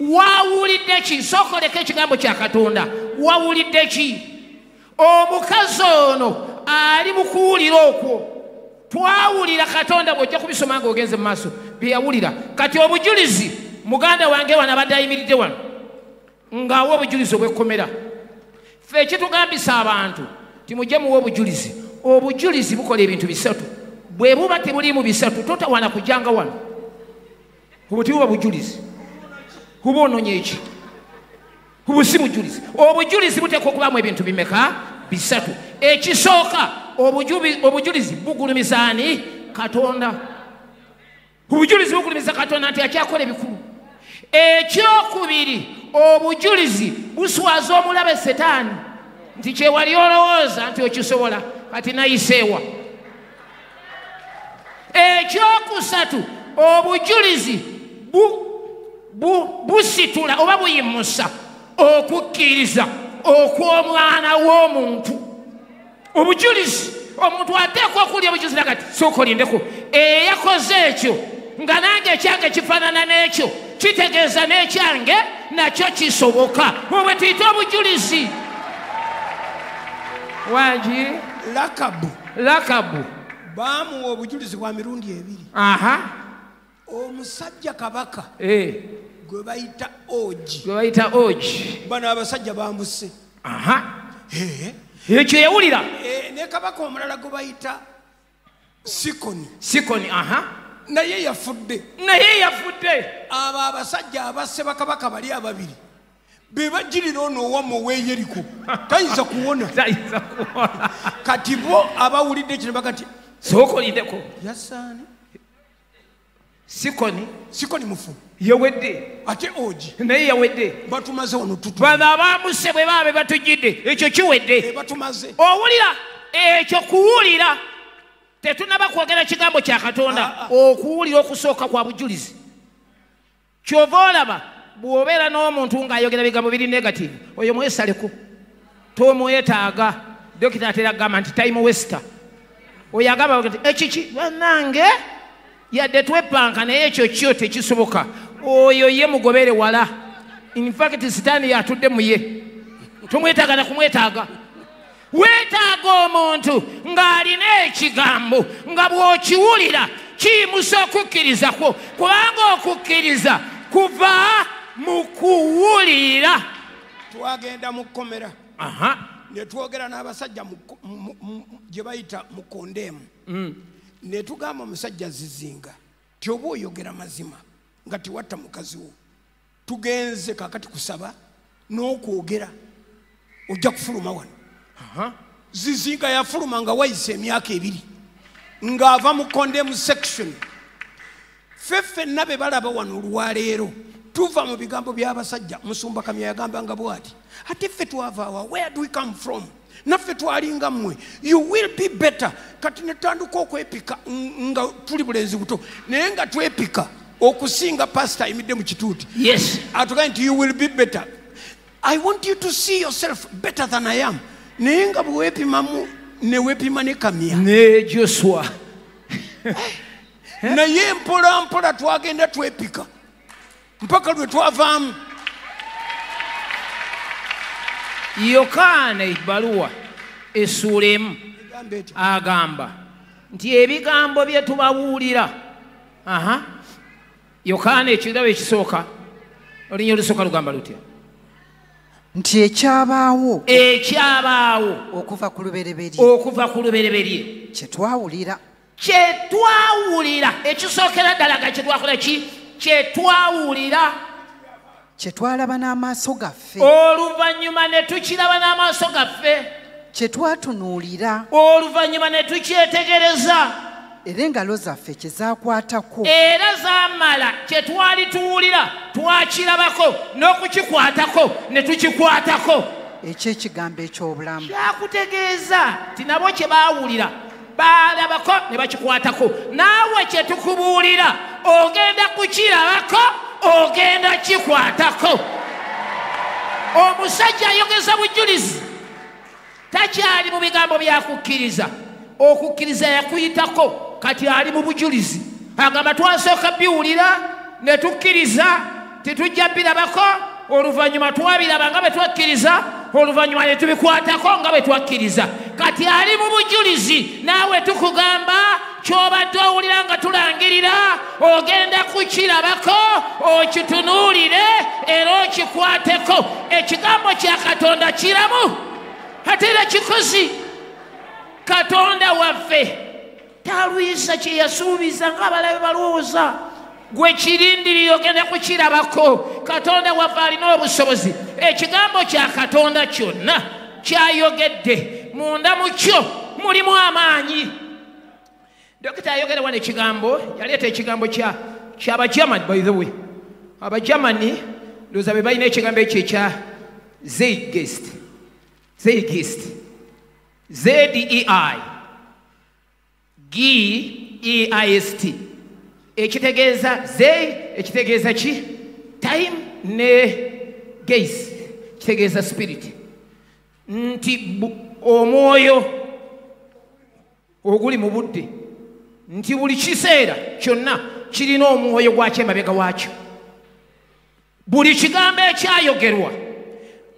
A: Wawulidde ki? Sookoleko ekigambo kya katonda. Wawulidde ki? Omukazi ono ali mu kuwulira okwo twawulira katonda bw'ojja kubisoma nga ogenze mu maaso bye yawulira. Kati obujulizi muganda wange wano abadde ayimiridde wano ng'awa obujulizi obwekkomera. Ffe ekitugambisa abantu timujje muwa obujulizi. Obujulizi bukola ebintu bisatu. Bwe buba tebulimu bisatu totawana kujjanga wano. Obwo tibuba bujulizi kuba ononya eki obwo si bujulizi. Obujulizi buteekwa okubamu ebintu bimeka? Bisatu. Ekisooka obujulizi bugulumiza ani katonda. Obujulizi bugulumiza katonda nti akyakola ebikulu. Ekyokubiri obujulizi buswaza omulabe setaani. Nti kyewali olowooza nti okisobola kati nayiseewa ekyokusatu obujulizi bu- bu- busitula oba buyimusa okukkiriza okw'omwana w'omuntu obujulizi omuntu ateekwa okulya obujulizi nagati sookolindeko eyakoze ekyo nga nange ekyange kifaanana n'ekyo kitegeeza n'ekyange nakyo kisoboka. Obwe tuyita obujulizi. Wangi?
D: Lakabu.
A: Lakabu.
D: Baamuwa obujulizi bwa mirundi ebiri.
A: Aha.
D: Omusajja kabaka
A: Eh,
D: gwe bayita ogi.
A: Gwe bayita ogi.
D: Bano abasajja bambuse
A: aha.
D: Eh,
A: ekyo yawulira?
D: Eh, ne kabaka omulala gwe bayita sikoni.
A: Sikoni aha.
D: Naye yafudde.
A: Naye yafudde.
D: Abo abasajja abasse bakabaka bali ababiri. Be bajjirira ono owamma ow'eyeriko tayinza kuwona. Kati bo abawulidde kino baga nti
A: sookolindeko
D: yasaani
A: sikoni.
D: Sikoni mufu.
A: Yawedde.
D: Ate ogi.
A: Naye yawedde.
D: Batumaze wano tutu.
A: Bano abamuse bwe baabe batujjidde ekyo kiwedde.
D: Batumaze.
A: Owulira ekyo kuwulira. Tetunaba kwogera kigambo kya katonda. Okuwulira okusooka kwa bujulizi. Kyova olaba bw'obeera n'omuntu ng'ayogera bigambo biri negative oyo mwesaleko tomwetaaga. Dokita atera kugamba nti time wester oyo agamba ekiki bannange yadde twepanka naye ekyo kyo tekisoboka. Oyo ye mugobere wala. Infact sitaani yatudde mu ye. Tomwetaaga na kumwetaaga. Weetaaga omuntu ng'alina ekigambo nga bw'okiwulira kiyimusa okukkiriza kwo kubanga okukkiriza kuva mu kuwulira.
D: Twagenda mu kkomera. Ne twogera n'abasajja gye bayita mu kondeemu ne tugamba omusajja zizinga ti oba oyogera mazima nga tiwatta mukazi wo tugenze kakati kusaba n'okwogera ojja kufuluma wano. Zizinga yafuluma nga wayise emyaka ebiri ng'ava mu kondeemu section. Ffe ffenna be balaba wano olwaleero tuva mu bigambo by'abasajja musumba kamya yagambanga bw'ati ate ffe twavaawa where do we come from naffe twalinga mmwe. You will be better. Kati netandika okwepika nga tuli bulenzi buto. Naye nga twepika okusinga pasita ayimidde mu kituuti.
A: Yes.
D: Atugaye nti you will be better. I want you to see yourself better than i am. Naye nga bweweepimamu neweepima ne kamya.
A: Ne josua
D: naye mpola mpola twagenda twepika. Mpaka lwe twavaamu
A: yokaana ebbaluwa essuula emu
D: Egamba etya?
A: agamba nti ebigambo bye tubabuulira aha. Yokaana ekirabo ekisooka olunya olusooka lugamba lutya?
C: Nti ekyabaawo
A: ekyabaawo
C: okuva ku lubereberye.
A: okuva ku lubereberye.
C: Kye twawulira.
A: Kye twawulira. Ekisookera ddala nga kye twakola ki? Kye twawulira
C: kye twalaba n'amaaso gaffe.
A: Oluvannyuma ne tukiraba n'amaaso gaffe.
C: Kye twatunuulira.
A: Oluvannyuma ne tukyetegereza.
C: Era engalo zaffe kye zaakwatako.
A: Era zaamala kye twali tuwulira twakirabako n'okukikwatako ne tukikwatako.
C: Ekyekigambo eky'obulamu.
A: Kyakutegeeza ti nabo kye baawulira baalabako ne bakikwatako. Naawe kye tukubuulira ogenda kukirabako kikwatako omusajja ayogeza bujulizi. Takyali mu bigambo byakukkiriza okukkiriza yakuyitako kati ali mu bujulizi. Agamba twasooka biwulira ne tukkiriza tetujja birabako oluvannyuma twabiraba nga bwe twakkiriza oluvannyuma ne tubikwatako nga bwe twakkiriza kati ali mu bujulizi naawe tukugamba kyobadde owulira nga tulangirira ogenda kukirabako okitunuulire era okikwateko. Ekigambo kya katonda kiramu ate era kikozi katonda waffe talwisa kye yasuubiza ng'abalabe balowooza. Gwe kirindirire ogenda kukirabako. Katonda waffe alina obusobozi. Ekigambo kya katonda kyonna kyayogedde munda mu kyo mulimu amaanyi. Dokita ayogera wano ekigambo yaleeta ekigambo kya kyabajamani by the way. Abajamani ndowooza be balina ekigambo ekyo ekya zeigest zeigest zei geist ekitegeeza zei ekitegeeza ki? Time ne geis kitegeeza spirit. Nti omwoyo oguli mu budde. Nti buli kiseera kyonna kirina omwoyo gwakyo emabega waakyo. Buli kigambo ekyayogerwa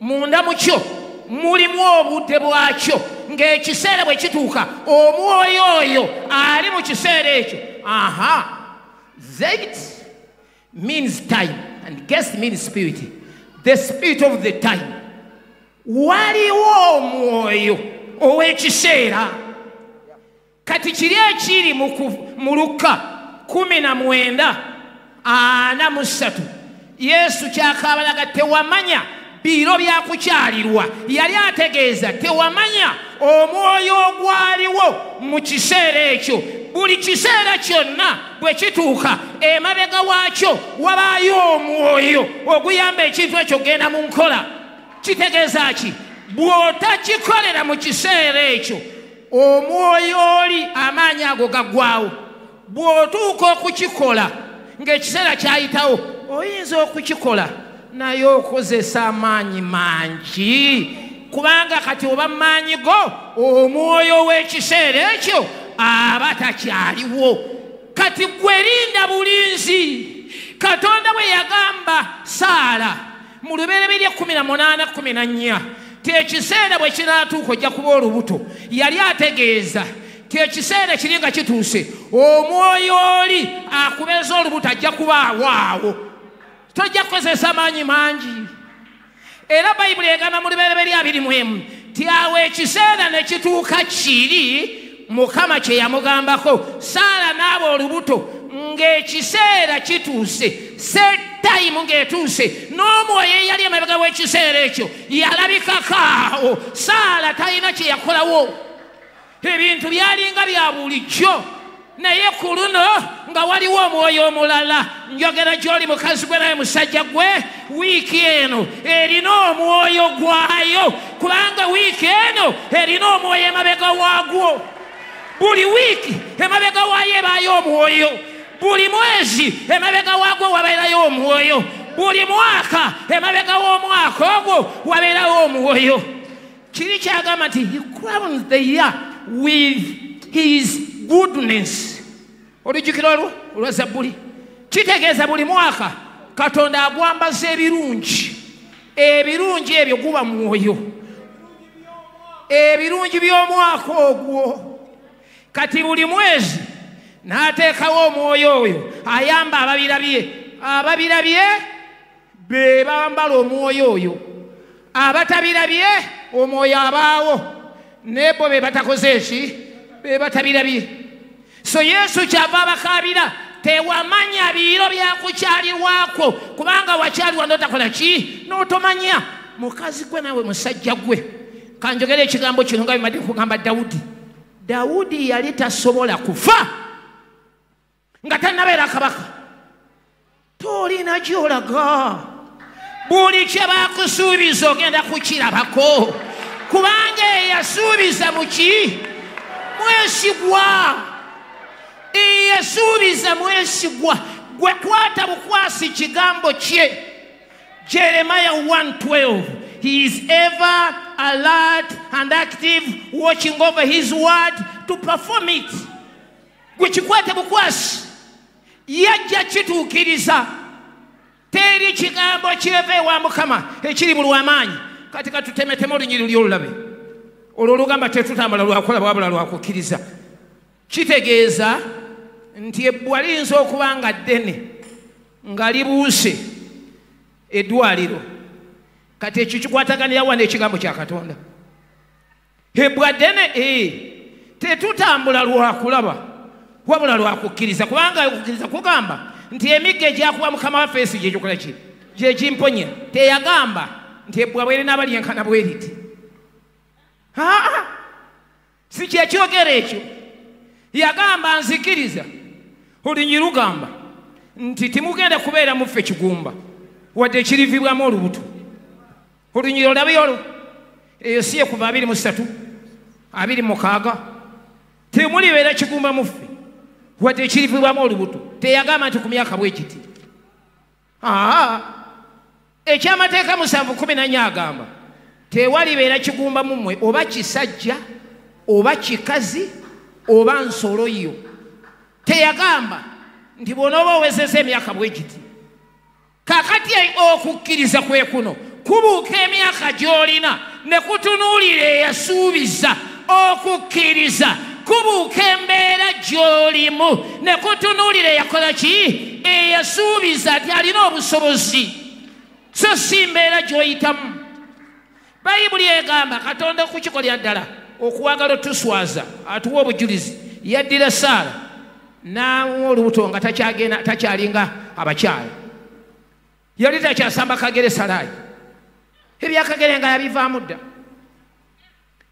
A: munda mu kyo mulimu obudde bwakyo ng'ekiseera bwe kituuka omwoyo oyo ali mu kiseera ekyo. Aha! Zait means time and guest means spirit. The spirit of the time waliwo omwoyo ow'ekiseera. Kati kiri ekiri mu ana mu ssatu? Yesu kyakabalaga tewamanya biro byakukyalirwa yali ategeeza tewamanya omwoyo ogwaliwo mu kiseera ekyo. Buli kiseera kyonna bwe kituuka emabega waakyo wabaayo omwoyo oguyamba ekintu ekyo genda mu nkola kitegeeza ki? Bw'otakikolera mu kiseera ekyo omwoyo oli amaanyi ago gaggwawo bw'otuuka okukikola ng'ekiseera kyayitawo oyinza okukikola naye okozesa amaanyi mangi. Kubanga kati oba maanyi go omwoyo w'ekiseera ekyo aba takyaliwo. Kati gwe linda bulinzi katonda bwe yagamba saala mu lubereberye 18 ti ekiseera bwe kinaatuuka ojja kuba olubuto yali ategeeza. Ti ekiseera kiri nga kituuse omwoyo oli akubeeza olubuto ajja kubaawo awo tojja kukozesa maanyi mangi. Era bayibuli egamba mu lubereberye abiri mu emu ti awo ekiseera ne kituuka kiri? Mukama kye yamugambako saala n'aba olubuto ng'ekiseera kituuse setayimu ng'etuuse n'omwoyo eyali emabega w'ekiseera ekyo yalabikakaawo. Saala talina kye yakolawo. Ebintu byalinga bya bulijjo. Naye ku luno nga waliwo omwoyo omulala njogera gy'oli mukazi gwe naye musajja gwe wiiki eno erina omwoyo gwayo kubanga wiiki eno erina omwoyo emabega waagwo. Buli wiiki emabega waayo ebaayo omwoyo buli mwezi emabega waagwo wabeerayo omwoyo. Buli mwaka emabega w'omwaka ogwo wabeerayo omwoyo. Kiri kyagamba nti he crowns the year with his goodness. Olujjukiro olwo olwa zabbuli kitegeeza buli mwaka katonda agwambaza ebirungi. Ebirungi ebyo guba mwoyo. Ebirungi by'omwaka ogwo. Kati buli mwezi n'ateekawo omwoyo oyo ayamba ababirabye. Ababirabye be bambala omwoyo oyo. Abatabirabye omwoyo abaawo. Naye bo be batakoze eki? Be batabirabye. So yesu kyava abakaabira tewamanya biro byakukyalirwako kubanga wakyalirwa notakola ki? Notomanya. Mukazi gwe nawe musajja gwe. Kanjogera ekigambo kino nga bimadde kugamba dawudi. Dawudi yali tasobola kufa nga tannabeera kabaka. Tolina gyolaga. Buli kye bakusuubiza ogenda kukirabako. Kubanga eyasuubiza muki mwesigwa eyasuubiza mwesigwa gwe kwata bukwasi kigambo kye. Jeremiah 112 he is ever alert and active watching over his word to perform it. Gwe kikwate bukwasi yajja kituukiriza. Teri kigambo kireva ewa mukama ekiri mu lwamaanyi. Kati katutemetemu olunyiriri olulabe olwo olugamba tetutambula lwakola wabula lwakukkiriza kitegeeza nti ebbwa liyinza okuba nga ddene nga libuuse eddwaliro. Kati ekyo kikwataganira wano ekigambo kya katonda. Ebbwa ddene ee tetutambula lwakulaba wabula lwakukkiriza kubanga okukkiriza kugamba nti emigga egyakuba mukama waffe esi gyegikola ki? Gyekimponya teyagamba nti ebbwa bwerina abalyenkana bweriti. Aa si kyekyogera ekyo. Yagamba nzikiriza. Olunyi lugamba nti timugenda kubeera muffe kigumba wadde ekirivibwamu olubuto. Olunyi olabeyo olwo? Eyo si ekuva abiri mu ssatu abiri mukaaga. Temulibeera kigumba muffe wadde ekirivibwamu olubuto teyagamba nti ku myaka bwe kiti aa ekyamateeka musanvu kumi nanye agamba tewalibeera kigumba mu mmwe oba kisajja oba kikazi oba nsolo yo teyagamba nti bw'onooba owezeza emyaka bwe kiti kakati okukkiriza kwe kuno kubuuka emyaka gy'olina ne kutunuulira eyasuubiza okukkiriza kubuuka embeera gy'olimu. Ne kutunuulira eyakola ki? Eyasuubiza nti alina obusobozi. So si mbeera gy'oyitamu. Bayibuli egamba katonda okukikolera ddala okuwagala otuswaza atuwa obujulizi. Yaddira saala namuwa olubuto nga takyagenda takyalinga abakyala yali takyasamba kagere salaayi ebyakagere nga yabivaamu dda.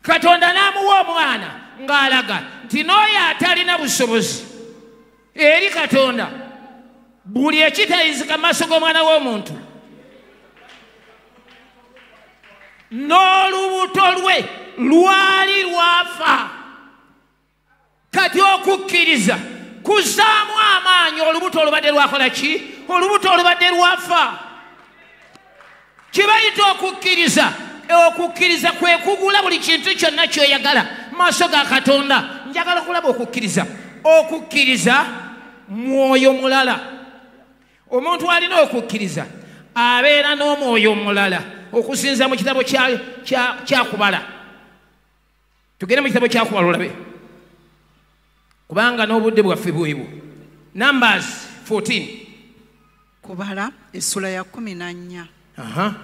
A: Katonda n'amuwa omwana ng'alaga nti n'oyo atalina busobozi eri katonda buli ekitayinzika mu maaso g'omwana w'omuntu. N'olubuto lwe lwali lwafa. Kati okukkiriza kuzaamu amaanyi olubuto olubadde lwakola ki? Olubuto olubadde lwafa. Kibayita okukkiriza? Okukkiriza kwe kugula buli kintu kyonna kyoyagala maaso ga katonda. Njagala okulaba okukkiriza. Okukkiriza mwoyo mulala. Omuntu alina okukkiriza abeera n'omwoyo mulala. Okusinza mu kitabo kya- kya- kyakubala tugende mu kitabo kyakubala olabe. Kubanga n'obudde bwaffe bwebu numbers 14
C: kubala essula ya kumi na nnya.
A: Aha.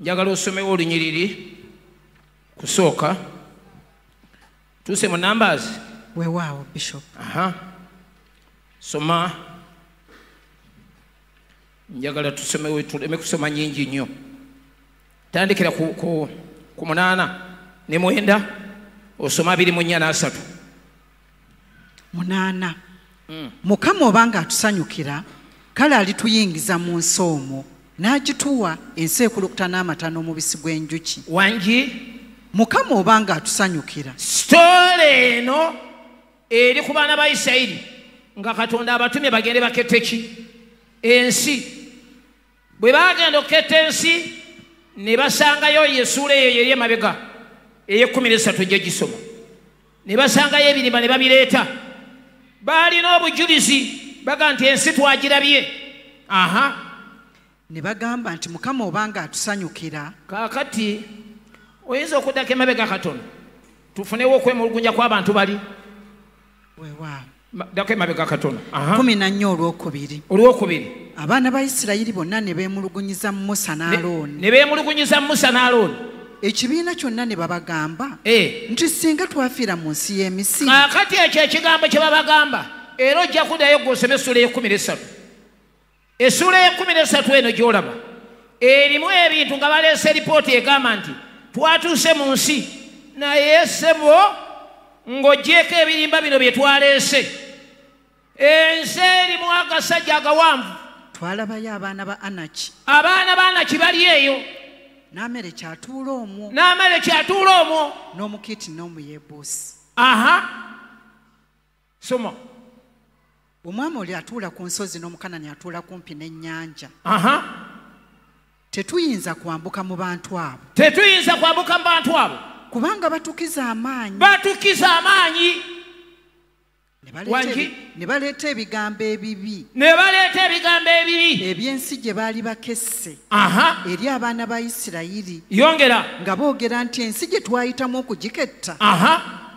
A: njagala osomewo olunyiriri kusooka tuuse mu numbers
C: weewaawo bishop.
A: Aha. soma. Njagala tusomewo tuleme kusoma nyingi nnyo. Tandikira ku, ku, ku munaana. Ne mwenda? Osoma abiri mu nnya n'asatu.
C: Munaana. Mukama obanga atusanyukira kale alituyingiza mu nsi omwo n'agituwa ensi ekulukuta n'amata n'omubisi gw'enjuki
A: wangi
C: mukama obanga atusanyukira.
A: Sitoola eno eri ku baana ba isirayiri nga katonda abatumye bagende bakette ki ensi. Bwe bagenda okuketta ensi ne basangayo yesuula eyo yeri emabega ey'ekkumi nesatu ejja gisoma. Ne basangayo ebirimba ne babireeta. Baalina obujulizi baga nti ensi twagirabye. Aha.
C: Ne bagamba nti mukama obanga atusanyukira.
A: Kaakati oyinza okuddako emabega katono? Tufunewo okwemulugunya kw'abantu bali.
C: Weewaawo
A: ddako emabega katono.
C: Kumi na nnya olwokubiri.
A: Olwokubiri.
C: Abaana ba isirayiri bonna ne beemulugunyiza musa ne
A: Ne-
C: alooni
A: ne beemulugunyiza musa ne alooni
C: ekibiina kyonna ne babagamba
A: Eh,
C: nti singa twafiira mu nsi y'emisiri.
A: Kaakati ekyo ekigambo kye babagamba era ojja kuddayo gwosome essula ey'ekkumi n'essatu. Essula ey'ekkumi n'essatu eno gy'olaba erimu ebintu nga baleese eripooti egamba nti twatuuse mu nsi naye sebo ng'oggyeko ebirimba bino bye twaleese. Ensi erimu agasajja agawanvu
C: twalabayo abaana ba anaki.
A: Abaana baanaki bali eyo.
C: N'amere kyatuula omwo.
A: N'amale kyatuula omwo.
C: N'omukiti n'omuyebuusi
A: aha. Soma.
C: Omwami oli atuula ku nsozi n'omukanani atuula kumpi n'ennyanja.
A: Aha
C: tetuyinza kwambuka mu bantu abo.
A: tetuyinza kwambuka mu bantu abo.
C: Kubanga batukiza amaanyi.
A: Batukiza amaanyi.
C: Ne baleeta ebigambo ebibi.
A: Ne baleeta ebigambo ebibi.
C: Eby'ensi gye baali bakesse.
A: Aha.
C: Eri abaana ba isirayiri.
A: Yongera.
C: Nga boogera nti ensi gye twayitamu okugiketta.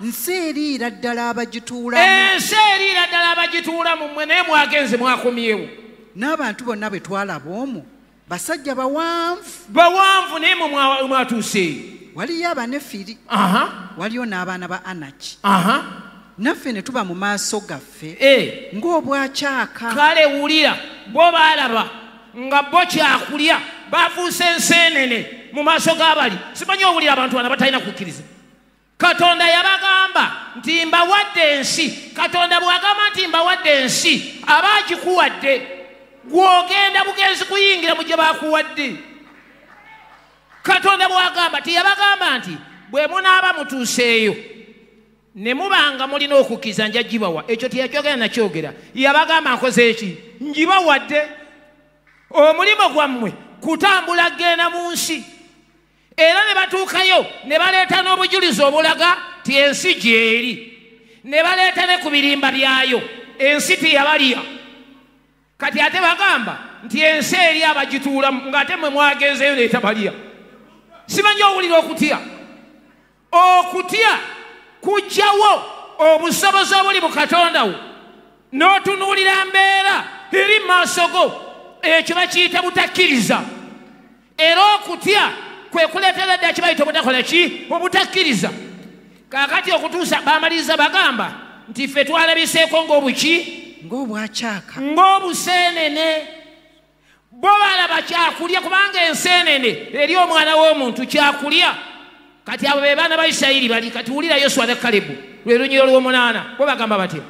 C: Nsi eriira ddala abagituulamu.
A: Ensi eriira ddala abagituulamu mmwe naye mwagenze mwakomyewo
C: n'abantu bonna bwe twalaba omwo basajja bawanvu.
A: Bawanvu naye mwe mwa- mwatuuseeyo
C: waliyo abanefiri. Waliyo n'abaana ba anaki. Naffe ne tuba mu maaso gaffe.
A: E.
C: Ng'obwakyaka.
A: Kale wulira bo baalaba nga bo kyakulya bafuuse enseenene mu maaso g'abali. Simanyi owulira abantu bana batalina kukkiriza. Katonda yabagamba nti mbawadde ensi. Katonda bw'agamba nti mbawadde ensi aba agikuwadde gw'ogenda bugenzi kuyingira mu gye bakuwadde. Katonda bw'agamba tiyabagamba nti bwe munaaba mutuuseeyo ne mubanga mulina okukkiriza nja gibawa. Ekyo teyakyogera nakyogera. Yabagamba nkoze eki? Ngibawadde omulimu gwammwe kutambula genda mu nsi. Era ne batuukayo ne baleeta n'obujulizi obulaga ti ensi gyeri. Ne baleeta ne ku birimba byayo ensi teyabalya kati ate bagamba nti ensi eri abagituulamu ng'ate mwe mwagenzeyo neetabalya simanyi owulira okutya? Okutya kujjawo obusobozi obuli mu katonda wo n'otunuulira mbeera eri mu maaso go. Ekyo bakiyita butakkiriza era okutya kwe kuleetera dda kibayita obutakola ki? Obutakkiriza. Kaakati okutuusa bamaliriza bagamba nti ffe twalabiseeko ng'obuki
C: ng'obwakyaka.
A: Ng'obuseenene bo balaba kyakulya kubanga enseenene eri omwana w'omuntu kyakulya. Kati abo be baana ba isirayiri bali kati wulira yoswa ne kalebu lwe lunyiro lw'omunaana bo bagamba batya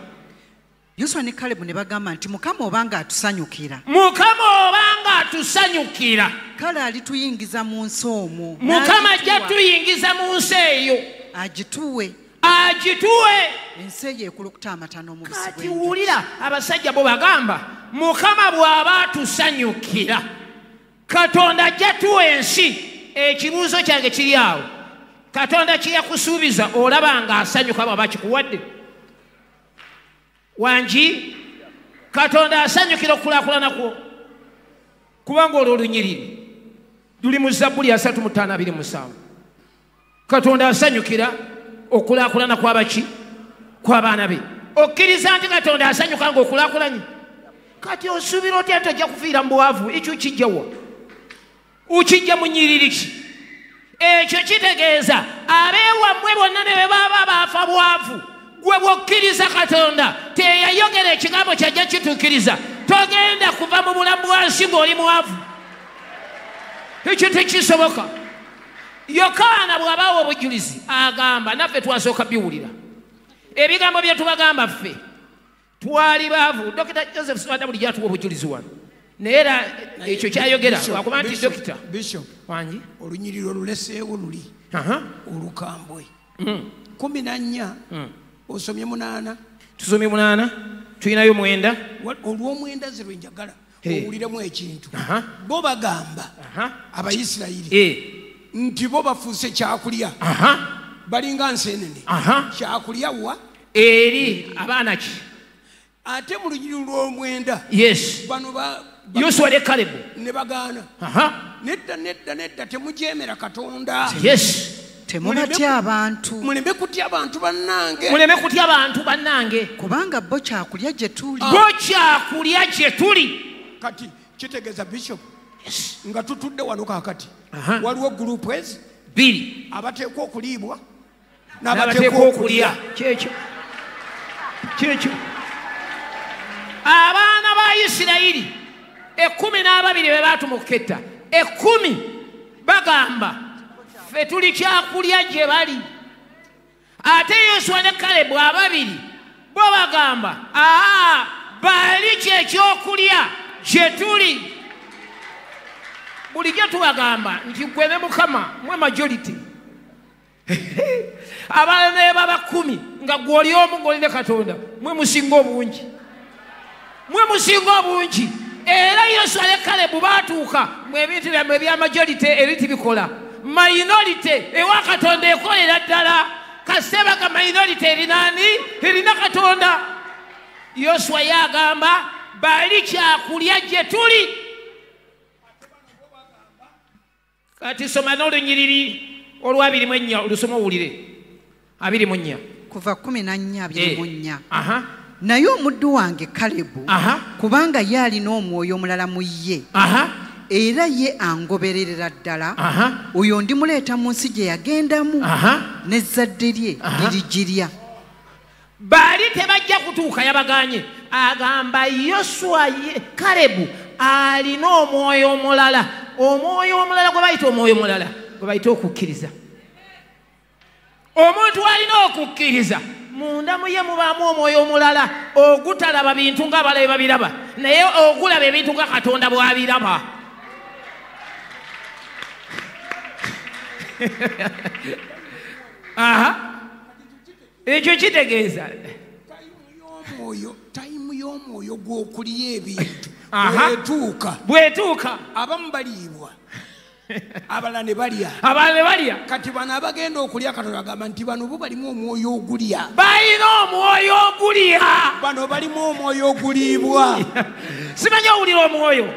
C: yoswa ne kalebu ne bagamba nti mukama obanga atusanyukira
A: mukama obanga atusanyukira
C: kale alituyingiza mu nsi omwo.
A: Mukama ajja tuyingiza mu nsi eyo.
C: Agituwe
A: agituwe
C: ensi eyo ekulukuta amata n'omubisi
A: kati wulira abasajja bo bagamba mukama bw'aba atusanyukira katonda ajja tuwa ensi ekibuuzo kyange kiri awo. Katonda kyeyakusuubiza olaba nga asanyuka bw'aba akikuwadde. Wangi? Katonda asanyukira okukulaakulana kwo. Kubanga olwo olunyiriri luli mu zabbuli 327 katonda asanyukira okulaakulana kwabaki kw'abaana be. Okkiriza nti katonda asanyuka nga okulaakulanye kati osuubira otya nti ojja kufiira mu bwavu ekyo kijjawa ukijja mu nyiriri ki? Ekyo kitegeeza abeewammwe bonna ne bwe baaba baafa bwavu. Gwe bwokkiriza katonda teyayogera ekigambo kyajja kituukiriza togenda kuva mu bulamu bwansi ng'oli mwavu. Ekyo tekisoboka yokaana bw'abaawa obujulizi agamba naffe twasooka biwulira. Ebigambo bye tubagamba ffe twali baavu. Dokita joseph siwanda buli gyatuwa obujulizi wano. Naye era ekyo kyayogera
D: Bishop,
A: wakuba nti dokita. Wangi
D: olunyiriro luleseewo luli olukambwe. Kumi na nnya osomye munaana.
A: Tusomye munaana? Tulinayo mwenda
D: olw'omwenda ze lwe njagala
A: Eh.
D: owuliremu ekintu. Bo bagamba
A: Aha.
D: Nti bo bafuuse kyakulya. Balinga nseenene. Kyakulya wa?
A: Eri abaana ki?
D: Ate mu lunyiriro lw'omwenda
A: yes.
D: Bano ba- ba-
A: yoswa ne kalebu.
D: ne bagaana. Nedda nedda nedda temujemera katonda.
A: Yes.
C: Temubatya abantu.
D: Muleme kutya abantu bannange?
A: Muleme kutya abantu bannange?
C: Kubanga bo kyakulya gye tuli.
A: Bo kyakulya gye tuli.
D: Kati kitegeeza bishop nga tutudde wano kakati waliwo gurupu ezi
A: biri
D: abateekwa okuliibwa
A: n'abateekwa okulya. kyekyo kyekyo abaana ba isirayiri ekumi n'ababiri be batumuketta ekumi bagamba ffe tuli kyakulya gye bali. Ate yoswa ne kalebu ababiri bo bagamba aa bali kyekyokulya gye tuli bulijjo tubagamba nti gwe ne mukama mwe majority. Abalala ne baba kumi nga gwoli omu ng'oli ne katonda mwe musinga obungi. Mwe musinga obungi. Era yoswa ne kalebu baatuuka mwe ebintu byammwe ebyamajorite ebiti bikola minorite ewa katonda ekolera ddala. Kasebaga minorite erinaani erina katonda. Yoswa ye agamba bali kyakulya gye tuli kati soma n'olunyiriri olwabiri mu ennya olusoma owulire. Abiri mu nnya
C: kuva kumi na nnya abiri mu nnya.
A: Aha.
C: Naye omuddu wange kalebu kubanga ye alina omwoyo omulala mu ye
A: aha.
C: era ye angobererera ddala oyo ndimuleeta mu nsi gye yagendamu
A: aha.
C: n'ezzadde lye lirigirya
A: baali tebajja kutuuka yabaganye. Agamba yoswa ye kalebu alina omwoyo omulala omwoyo omulala gwe bayita omwoyo omulala gwe bayita okukkiriza. Omuntu alina okukkiriza munda mu ye mubaamu omwoyo omulala ogutalaba bintu ng'abalabe babiraba naye ogulaba ebintu nga katonda bw'abiraba. Aha. Ekyo kitegeeza.
D: Tayimu y'omwoyo gw'okulya ebintu. Bwetuuka.
A: Bwetuuka.
D: Abamu baliibwa. Abalala ne balya.
A: Abalala ne balya.
D: Kati bano abagenda okulya katonda agamba nti bano bo balimu omwoyo ogulya.
A: Balina omwoyo ogulya.
D: Bano balimu omwoyo oguliibwa.
A: Simanyi owulira omwoyo?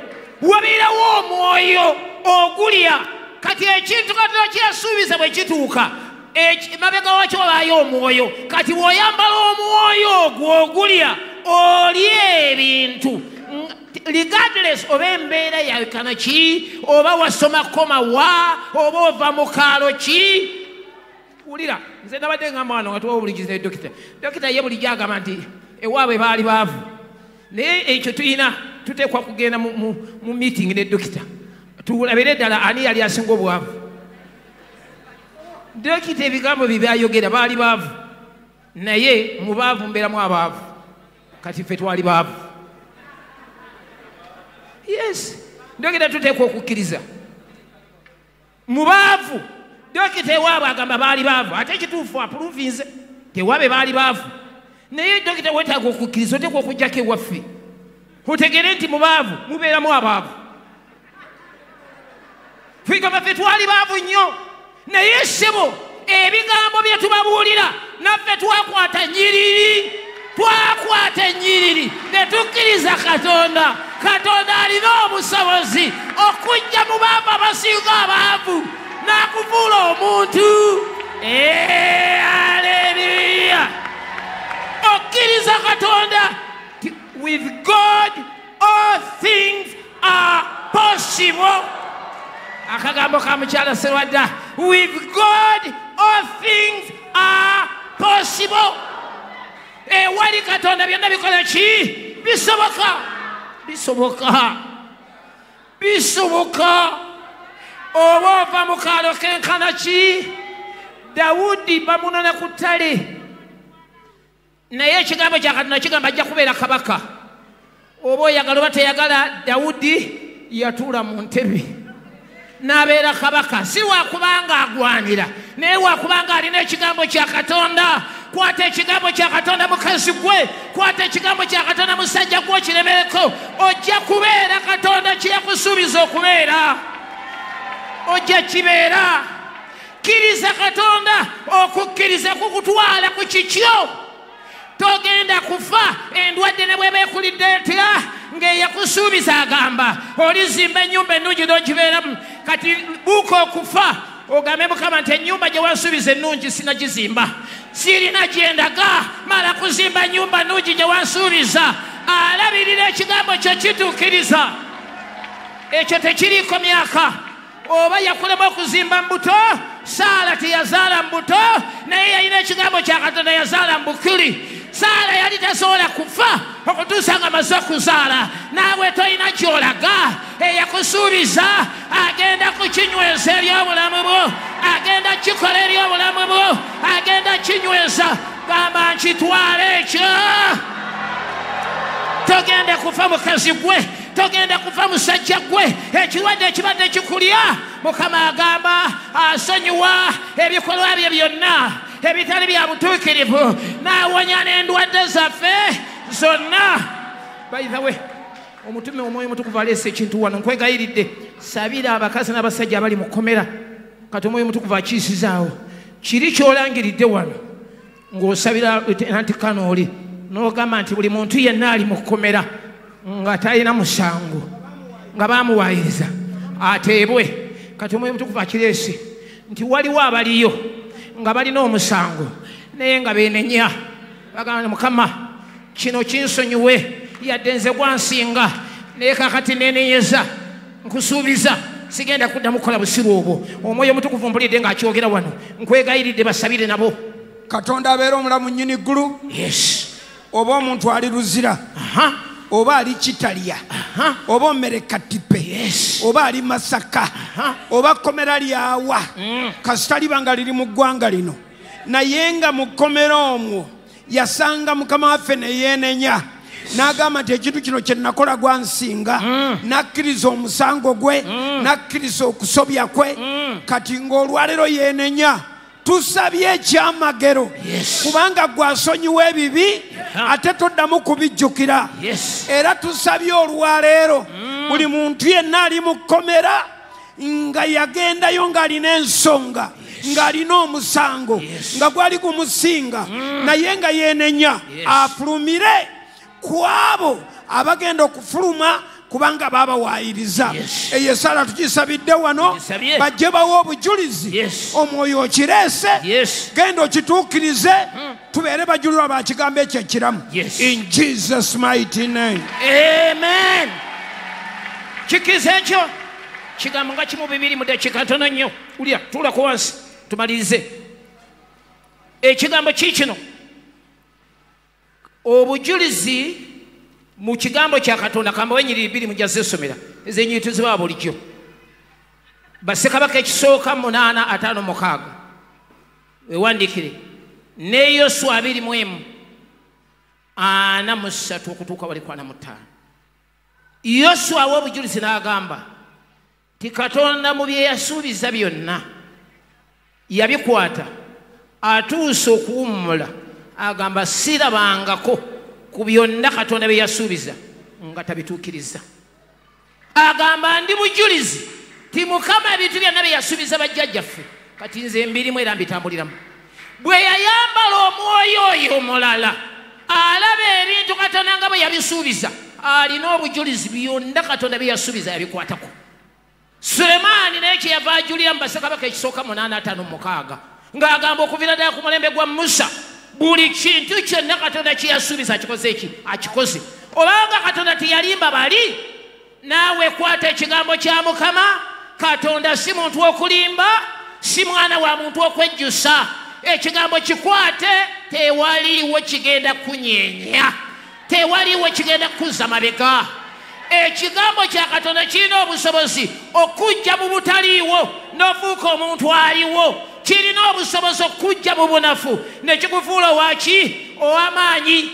A: Wabeerawo omwoyo ogulya. Kati ekintu katonda kyeyasuubiza bwe kituuka eki- mabega wakyo wabaayo omwoyo. Kati bw'oyambala omwoyo ogwo ogulya olya ebintu regardless oba embeera yakana ki oba wasoma koma wa oba ova mu kaalo ki wulira. Nze nabadde nga mwana nga tuwa obuligiza edokita dokita ye bulijjo agamba nti ewaabwe baali baavu. Naye ekyo tulina tuteekwa kugenda mu- meeting ne dokita. Tulabire ddala ani yali asinga obwavu. Dokita ebigambo bye byayogera baali baavu. Naye mu baavu mbeeramu abaavu. Kati ffe twali baavu yes. Dokita tuteekwa okukkiriza. Mubaavu. Dokita ewaabwe agamba baali baavu. Ate ekituufu apuluvinze tewaabe baali baavu. Naye dokita wetaaga okukkiriza oteekwa okugjako ewaffe. Otegere nti mubaavu mubeeramu abaavu. Twigamba ffe twali baavu nnyo. Naye ssebo ebigambo bye tubabuulira naffe twakwata nyiriri twakwata ennyiriri ne tukkiriza katonda. Katonda alina obusobozi okujja mu baavu abasinga abaavu n'akufuula omuntu. Eh, aleluya okkiriza katonda with god all things are possible. Akagambo ka mukyala serwadda with god all things are possible ewali katonda byonna bikola ki? Bisoboka. Bisoboka. Bisoboka. Oba ova mu kaalo kenkana ki? Dawudi bamunona ku ttale. Naye ekigambo kya katonda kigamba ajja kubeera kabaka. Oba oyagala oba teyagala dawudi yatuula mu ntebe. N'abeera kabaka. Si wakubanga agwanira naye wakubanga alina ekigambo kya katonda kwata ekigambo kya katonda mukazi gwe kwata ekigambo kya katonda musajja gwe okiremereko. Ojja kubeera katonda kyeyakusuubiza okubeera. Ojja kibeera. Kkiriza katonda okukkiriza kukutwala ku kikyo togenda kufa endwadde ne bweba ekulidde etya? Ng'eyakusuubiza agamba olizimba ennyumba ennungi n'ogibeeramu. Kati buuka okufa. Ogambe mukama nti ennyumba gye wansuubiza ennungi sinagizimba sirina gyendaga mala kuzimba nnyumba nnungi gye wansuubiza alabirira ekigambo kyo kituukiriza. Ekyo tekiriiko myaka. Oba yakulema okuzimba mbuto saala teyazaala mbuto naye yalina ekigambo kya katonda yazaala mbukiri saala yali tasobola kufa okutuusa nga maze okuzaala. Naawe tolina kyolaga eyakusuubiza agenda kukinyweza eri obulamu bwo agenda kikola eri obulamu bwo agenda kinyweza. Gamba nkitwala ekyo. Togenda kufa mukazi gwe togenda kufa musajja gwe. Ekirwadde ekibadde kikulya mukama agamba asonyiwa ebikolwa bye byonna ebitali bya butuukirivu. N'awonya n'endwadde zaffe zonna. Baithawe omutume omwoyo mutukuvu aleesa ekintu wano nkwegayiridde. Sabira abakazi n'abasajja abali mu kkomera. Kati omwoyo mutukuvu akiisizaawo kiri kyolangiridde wano ng'osabira lieutenant kanooli n'ogamba nti buli muntu yenna ali mu kkomera nga talina musango nga bamuwaayiriza ateebwe. Kati omwoyo mutukuvu akireese nti waliwo abaliyo nga balina omusango naye nga benenya bagamba mukama kino kinsonyiwe yadde nze gwansinga naye kakati nenenyeza nkusuubiza sigenda kuddamu kukola busiru obwo. Omwoyo mutukuvu mpulidde ng'akyogera wano nkwegayiridde basabire nabo.
D: Katonda abeera omulamu nnyini ggulu?
A: Yes.
D: Oba omuntu ali luzira oba ali kitalya oba omerekatipe
A: yes.
D: oba ali masaka oba kkomera lyawa kasita liba nga liri mu ggwanga lino. Naye nga mu kkomera omwo yasanga mukama waffe neyeenenya n'agamba nti ekintu kino kye nakola gwansinga nakkiriza omusango gwe nakkiriza okusobya kwe. Kati ng'olwaleero yeenenya tusabye ekyamagero. Kubanga gwasonyiwa ebibi ate toddamu kubijjukira. Era tusabye olwaleero buli muntu yenna ali mu kkomera nga yagendayo ng'alina ensonga ng'alina omusango nga gwali gumusinga naye nga yeenenya afulumire ku abo abagenda okufuluma kubanga babawaayiriza eyo esaala tugisabidde wano bajje bawe obujulizi. Omwoyo okireese. Genda okituukirize. Tubeere bajulirwa ba kigambo ekyo ekiramu. In jesus mighty name.
A: Amen. Kikkiriza ekyo kigambo nga kimu bibiri mu dakiika ntono nnyo. Ulya tuulako wansi tumalirize ekigambo kiikino obujulizi mu kigambo kya katonda kambawo enyiriri bbiri mujaze esomera ezenyiri tuzibaa bulijjo. Basekabaka ekisooka 856 wewandikire ne yoswa 21 ana mu ssatu okutuuka wali 45 yoswa w'obujulizi n'agamba ti katonda mu bye yasuubiza byonna yabikwata atuuse okuwummula. Agamba sirabangako ku byonna katonda bye yasuubiza nga tabituukiriza. Agamba ndi bujulizi ti mukama ebintu byonna bye yasuubiza bajjajjaffe kati nze mbirimu era mbitambuliramu. Bwe yayambala omwoyo oyo omulala alaba ebintu katonda nga bwe yabisuubiza alina obujulizi byonna katonda bye yasuubiza yabikwatako. Sulemaani naye kyeyava ajulira mu bassekabaka ekisooka 856 ng'agamba okuviira ddala ku mulembe gwa musa buli kintu kyonna katonda kyeyasuubiza akikoze eki? Akikoze. Obanga katonda teyalimba bali naawe kwata ekigambo kya mukama katonda si muntu okulimba si mwana wa muntu okwejjusa. Ekigambo kikwate tewaliiwo kigenda kunyeenya tewaliiwo kigenda kuzza mabega. Ekigambo kya katonda kirina obusobozi okujja mu butaliiwo n'ofuuka omuntu aliwo kirina obusobozi okujja mu bunafu. Nekikufuula owaki ow'amaanyi.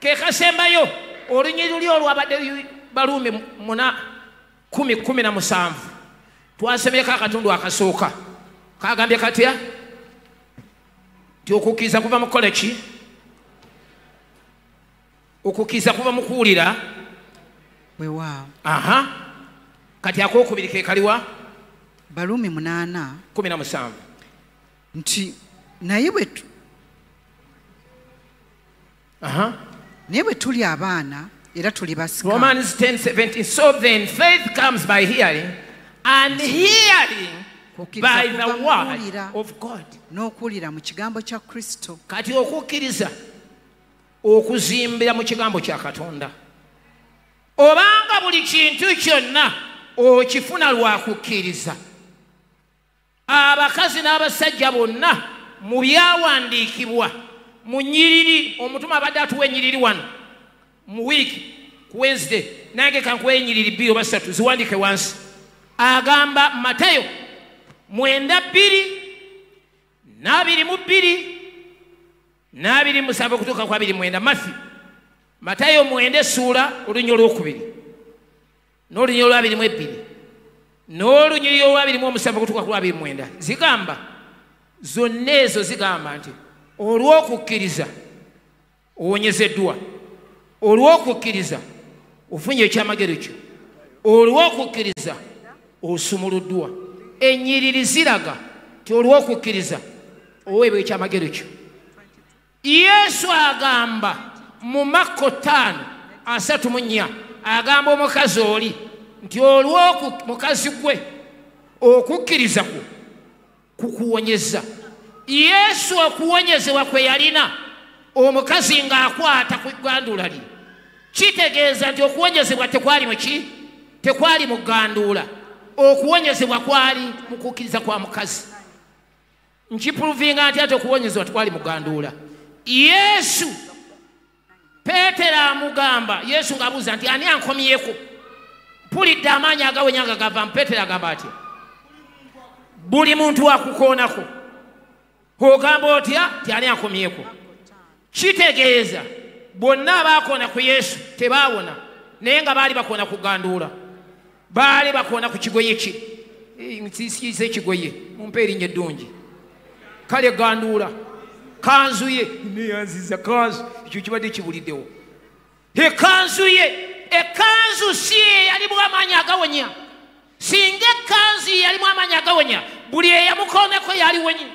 A: Kekasembayo olunyiri luli olwabadde baluumi muna 117 twasemyeko akatundu akasooka. Kagambye katya? Ti okukkiriza kuva mu kukola ki okukkiriza kuva mu kuwulira
C: weewaawo
A: aha. Kati akokubiri ke kaliwa?
C: Baluumi munaana.
A: 17
C: nti naye bwe tu-
A: aha.
C: Naye bwe tuli abaana era tuli basika.
A: Romans 10 17. So then, faith comes by hearing, and hearing by the word of God.
C: n'okuwulira mu kigambo kya kristo.
A: Kati okukkiriza okuzimbira mu kigambo kya katonda. Obanga buli kintu kyonna okifuna lwa kukkiriza abakazi n'abasajja bonna mu byawandiikibwa mu nyiriri omutuma abadde atuwa enyiriri wano mu wiiki ku wednesday nange kankuwa enyiriri bbiri oba ssatu ziwandike wansi. Agamba matayo mwenda bbiri n'abiri mu bbiri n'abiri musanvu okutuuka ku abiri mwenda. Mafi matayo mwenda essuula olunyiri olwokubiri n'olunyiri olwabiri mu ebbiri n'olunyiri olwabiri mu omusanvu okutuuka ku lwabiri mwenda zigamba zonna ezo zigamba nti olw'okukkiriza owonyezeddwa olw'okukkiriza ofunye ekyamagero kyo olw'okukkiriza osumuluddwa ennyiriri ziraga ti olw'okukkiriza oweebwa ekyamagero kyo. Yesu agamba mu makko 5 asatu mu nnya agamba omukazi oli nti olw'oku mukazi gwe okukkiriza kwo kukuwonyeza yesu okuwonyezebwa kwe yalina. Omukazi ng'akwata ku gandula lye. Kitegeeza nti okuwonyezebwa tekwali muki tekwali mu ganduula okuwonyezebwa kwali mu kukkiriza kwa mukazi. Nkipuluvinga nti ate okuwonyezebwa tekwali mu ganduula yesu peetero amugamba yesu ng'abuuza nti ani ankomyeko mpulidde amaanyi agawenya nga gava mu peetero agamba atya buli muntu akukoonako ogamba otya ti ani ankomyeko kitegeeza bonna abaakona ku yesu tebaawona naye nga baali bakona ku ganduula baali bakona ku kigoye kye nsiisiisa ekigoye mumpa erinnya eddungi. Kale ganduula kanzu ye neyanziza kanzu. Ekyo kibadde kibuliddewo. Ekanzu ye ekanzu si ye yalimu amaanyi agawonya. Singa ekanzu ye yalimu amaanyi agawonya buli eyamukoneko yaliwonye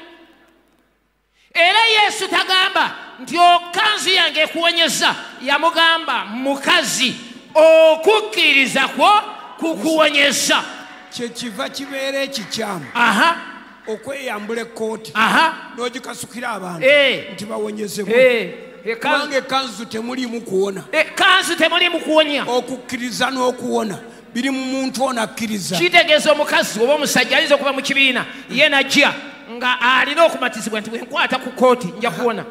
A: era yesu tagamba nti okanzu yange ekuwonyeza yamugamba mukazi okukkiriza kwo kukuwonyeza.
D: Kyekiva kibeera ekikyamu
A: aha.
D: Okweyambula ekkooti.
A: Aha.
D: N'ogikasukira abantu
A: Eh.
D: nti bawonyezebwe
A: Eh,
D: kubanga ekanzu temuliimu kuwona.
A: ekanzu temuli mu kuwonya.
D: Okukkiriza n'okuwona. Biri mu muntu ono akkiriza.
A: Kitegeeza omukazi oba omusajja ayinza okuba mu kibiina ye najja nga alina okumatizibwa nti bwenkwata ku kooti nja kuwona.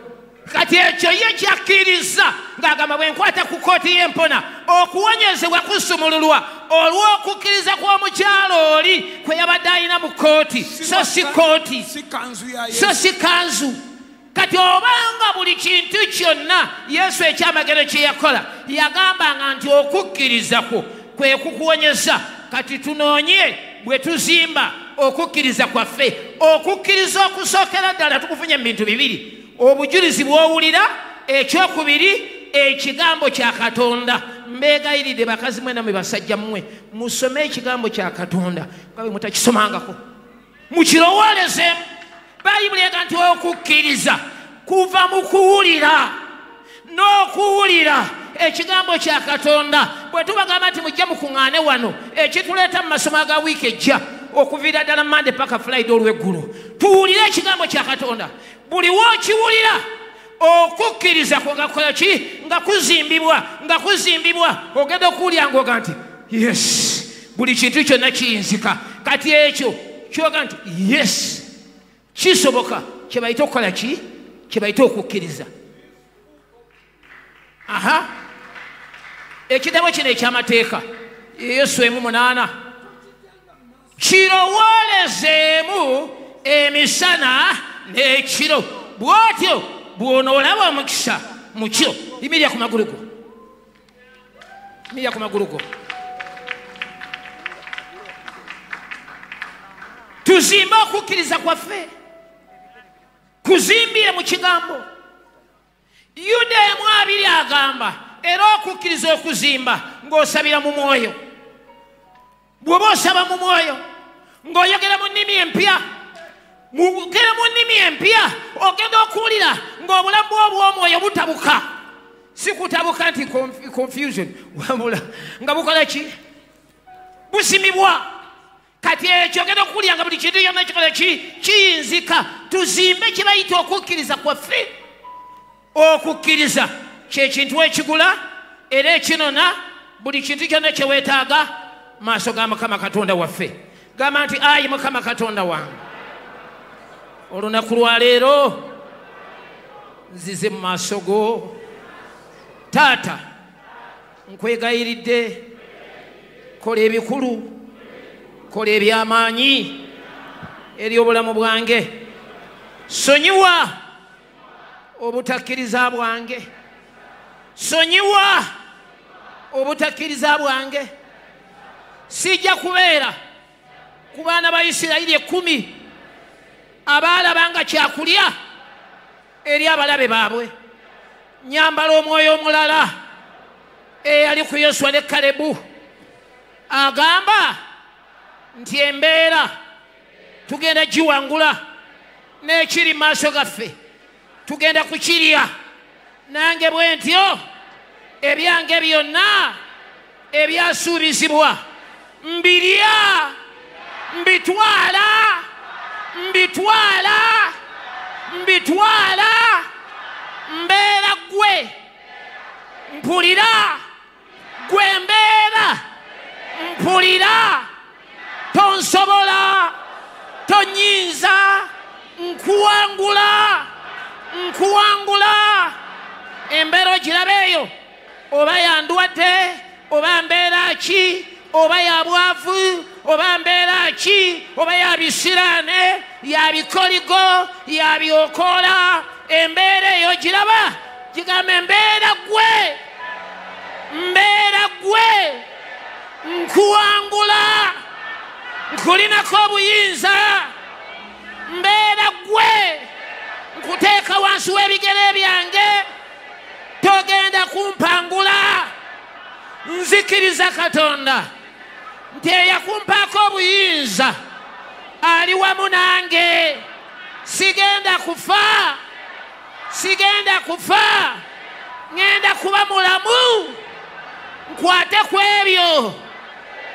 A: Kati ekyo ye kyakkiriza ng'agamba bwenkwata ku kooti y'empona okuwonyezebwa kusumululwa olw'okukkiriza kw'omukyalo oli kwe yabadde alina mu kooti so si kooti so si kanzu kati obanga buli kintu kyonna yesu ekyamagero kye yakola yagambanga nti okukkiriza kwo kwe kukuwonyeza kati tunoonye bwe tuzimba okukkiriza kwaffe okukkiriza okusookera ddala tukufunye mu bintu bibiri. Obujulizi bw'owulira ekyokubiri ekigambo kya katonda. Mbeegayiridde bakazi mwe basajja mmwe musome ekigambo kya katonda. Nga bwe mutakisomangako. Mukirowoolezemu bayibuli ega nti okukkiriza kuva mu kuwulira n'okuwulira. Ekigambo kya katonda bwe tubagamba nti mujje mukuŋŋaane wano ekituleeta mu masomo aga wiiki ejja okuviira ddala mande paka fulaide olw'eggulu tuwulire ekigambo kya katonda. Buli wookiwulira okukkiriza kwe nga kukola ki? Nga kuzimbibwa nga kuzimbibwa. Ogenda okuwulira ngaoga nti yes buli kintu kyonna kiyinzika. Kati ekyo kyoga nti yes kisoboka kyebayite okukola ki? Kyebayite okukkiriza. Aha. Ekitabo kino ekyamateeka yesu emu munaana. Kirowoolezeemu emisana n'ekiro. Bw'otyo bw'onoolaba omukisa mu kyo imirya ku magulu go. Imirya ku magulu go. Tuzimbe okukkiriza kwaffe kuzimbire mu kigambo. Yuda emu abiri agamba era okukkiriza okuzimba ng'osabira mu mwoyo. Bw'oba osaba mu mwoyo ng'oyogera mu nnimi empya mugere mu nnimi empya ogenda okuwulira ng'obulamu bw'obwomwoyo butabuka. Si kutabuka nti conf- confusion. Wabula nga bukola ki? Busimibwa kati ekyo ogenda okuwulira nga buli kintu kyonna kikola ki kiyinzika. Tuzimbe kye bayita okukkiriza kwaffe. Okukkiriza. Kyekintu ekigula era ekinona buli kintu kyonna kyeweetaaga maaso ga mukama katonda waffe. Gamba nti ayi mukama katonda wange olunaku lwaleero nzize mu maaso go. Taata nkwegayiridde kola ebikulu kola ebyamaanyi eri obulamu bwange. Sonyiwa obutakkiriza bwange. Sonyiwa obutakkiriza bwange. Sijja kubeera ku baana ba isirayiri ekkumi abaalabanga kyakulya eri abalabe baabwe. Nyambala omwoyo omulala eyali ku yoswa ne kalebu. Agamba nti embeera tugenda giwangula n'ekiri mu maaso gaffe. Tugenda kukirya. Nange bwe ntyo ebyange byonna ebyasuubizibwa mbirya mbitwala mbitwala mbitwala mbeera gwe mpulira gwe mbeera mpulira tonsobola tonyinza nkuwangula nkuwangula. Embeera ogiraba eyo oba yandwadde oba mbeera ki oba ya bwavu oba mbeera ki oba ya bisiraane ya bikoligo ya byokoola. Embeera eyo giraba gigamba embeera gwe mbeera gwe nkuwangula nkulinako obuyinza mbeera gwe nkuteeka wansi w'ebigere byange. Togenda kumpangula. Nzikiriza katonda. Nti eyakumpaako obuyinza ali wamu nange. Sigenda kufa. Sigenda kufa. Ŋŋenda kuba mulamu. Nkwate ku ebyo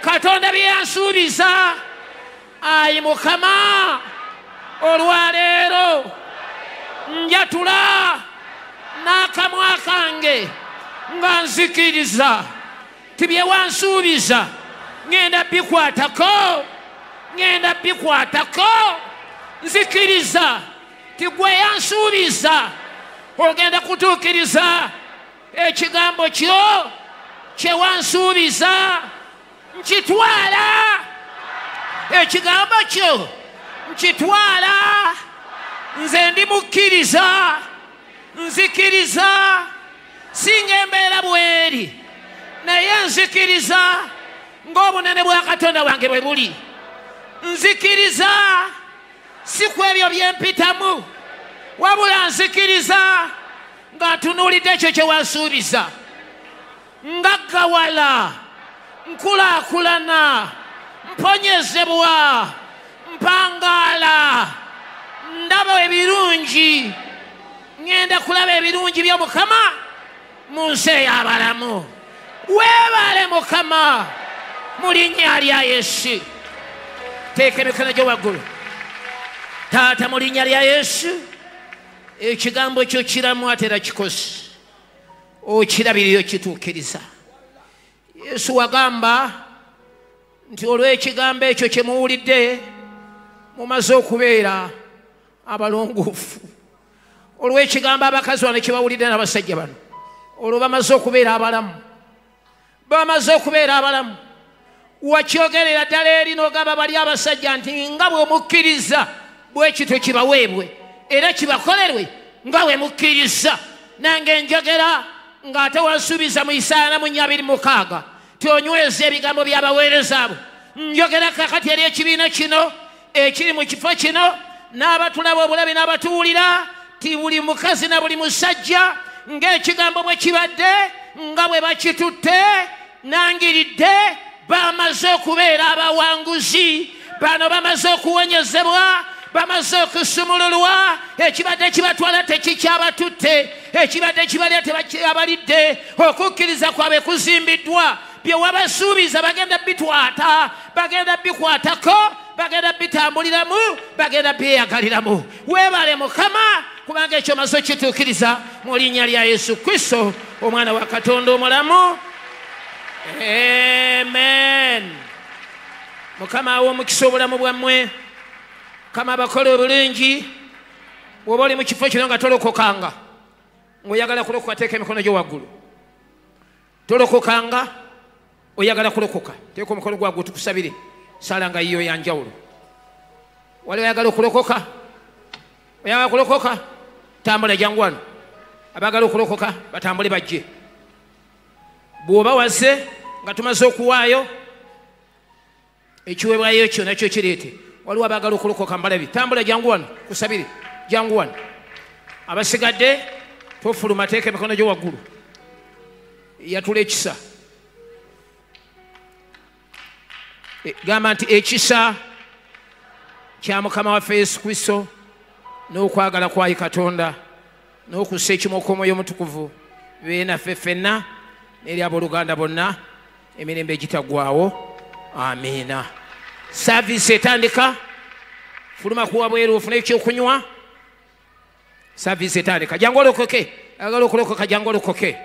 A: katonda bye yansuubiza ayi mukama olwaleero njatula n'akamwa kange nga nzikiriza. Ti bye wansuubiza ŋŋenda bikwatako ŋŋenda bikwatako nzikiriza. Tigwe yansuubiza ogenda kutuukiriza ekigambo kyo kyewansuubiza nkitwala ekigambo kyo. Nkitwala nze ndi mukkiriza. Nzikiriza. Singa embeera bweri. Naye nzikiriza ng'obunene bwa katonda wange bwe buli. Nzikiriza. Si ku ebyo byempitamu wabula nzikiriza nga ntunuulidde ekyo kye wansuubiza. Ngaggawala nkulaakulana. Mponyezebwa mpangaala ndaba ebirungi. Ŋŋenda kulaba ebirungi by'omukama mu nsi ey'abalamu. Weebale mukama mu linnya lya yesu. Teeka emikono gyo waggulu. Taata mu linnya lya yesu ekigambo kyo kiramu ate era kikosi. Okirabirire okituukiriza yesu wagamba nti olw'ekigambo ekyo kye muwulidde mumaze okubeera abalongoofu olw'ekigambo abakazi bano kye bawulidde n'abasajja bano olwo bamaze okubeera abalamu. Bamaze okubeera abalamu. Wakyogerera ddala eri n'ogamba bali abasajja nti nga bw'omukkiriza bwe kityo kibaweebwe. Era kibakolerwe nga bwe mukkiriza. Nange njogera ng'ate wansuubiza mu isaana mu nyabiri mukaaga tionyweza ebigambo by'abaweereza abo njogera kakati eri ekibiina kino ekiri mu kifo kino n'abatulaba obulabi n'abatuwulira ti buli mukazi na buli musajja ng'ekigambo bwe kibadde nga bwe bakitutte nangiridde bamaze okubeera abawanguzi. Bano bamaze okuwonyezebwa bamaze okusumululwa ekibadde kibatwala tekikyabatutte ekibadde kibalya tebakyabalidde okukkiriza kwabwe kuzimbiddwa. Bye wabasuubiza bagenda bitwata bagenda bikwatako bagenda bitambuliramu bagenda byeyagaliramu. Weebale mukama kubanga ekyo maze okituukiriza mu linnya lya yesu kristo omwana wa katonda omulamu. Amen. Mukama awa omukisa obulamu bwammwe mukama abakola obulungi bwoba oli mu kifo kino nga tolokokanga ngaoyagala kulokoka teeka emikono gyo waggulu. Tolokokanga oyagala kulokoka teeka omukono gwagwe tukusabire sala nga yiyo yanjawulo wali oyagala okulokoka? Oyagala kulokoka? Tambula jangu wano. Abagala okulokoka batambule bajje. Bw'oba wazze nga tumaze okuwaayo ekiweebwayo kyo nakyo kireete waliwo abagala okulokoka mbalabi tambula jangu wano. Kusabire. Jangu wano. Abasigadde tofuluma teeka emikono gyo waggulu. Yatula ekisa. E, gamba nti ekisa kya mukama waffe yesu kristo n'okwagala kwayi katonda n'okussa ekimu okw'omwoyo omutukuvu beenaffe ffenna n'eri abooluganda bonna emirembe egitaggwawo amiina saaviisi etandika. Fuluma kuwa bweru ofune ekyokunywa saaviisi etandika. Jangu olokoke. Agala okulokoka jangu olokoke.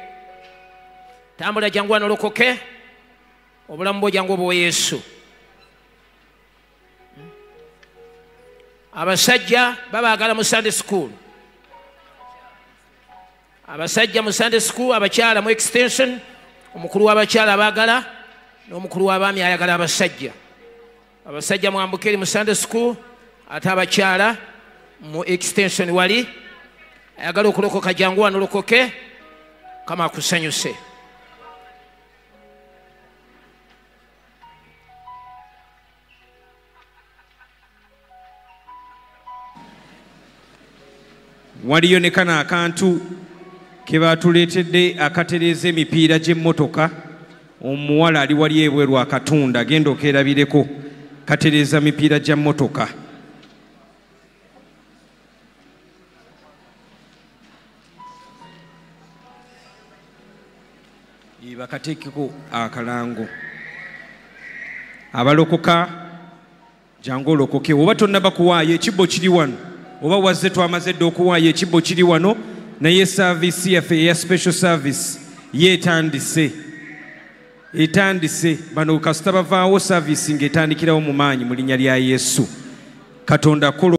A: Tambula jangu wano olokoke. Obulamu bwo jangu obwa yesu. Abasajja babaagala mu sunday school. Abasajja mu sunday school abakyala mu extension omukulu w'abakyala abaagala n'omukulu w'abaami ayagala abasajja abasajja mwambuka eri mu sunday school ate abakyala mu extension wali ayagala okulokoka jangu wano olokoke kama akusanyuse.
E: Waliyo ne kano akantu ke baatuleetedde akatereeza emipiira gy'emmotoka. Omuwala ali wali ebweru akatunda agenda okeerabireko katereeza mipiira gya mmotoka. Ye bakateekeko akalango. Abalokoka jangu olokoke. Oba tonnaba kuwaayo ekibbo kiri wano. Oba wazze twamaze dde okuwaayo ekibbo kiri wano. Naye saaviisi yaffe eya special service yeetandise etandise bano kasita bavaawo saaviisi ng'etandikirawo mu maanyi mu linnya lya yesu. Katonda kola